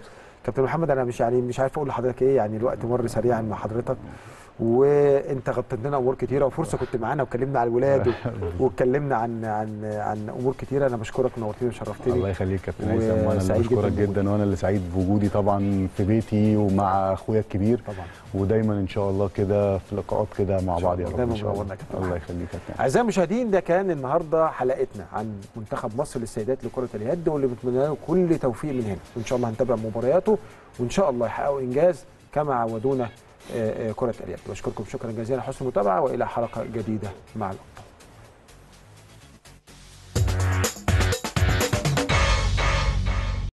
كابتن محمد أنا مش يعني مش عارف أقول لحضرتك إيه يعني الوقت مر سريعا مع حضرتك. وانت غطيت لنا امور كتيرة وفرصة كنت معانا واتكلمنا على الولاد واتكلمنا عن عن عن امور كتيرة. أنا بشكرك ونورتني وشرفتني. الله يخليك كابتن هيثم وأنا اللي بشكرك جدا جدا وأنا اللي سعيد بوجودي طبعا في بيتي ومع أخويا الكبير. طبعا. ودايما إن شاء الله كده في لقاءات كده مع بعض يا. رب دايما إن شاء الله. منورنا يا كابتن. الله. يخليك يا كابتن. أعزائي المشاهدين ده كان النهارده حلقتنا عن منتخب مصر للسيدات لكرة اليد واللي بنتمنى له كل توفيق من هنا. وإن شاء الله هنتابع مبارياته وإن شاء الله يحققوا إنجاز كما عودونا كرة اليد. بشكركم شكرا جزيلا حسن المتابعه وإلى حلقة جديدة. مع الابطال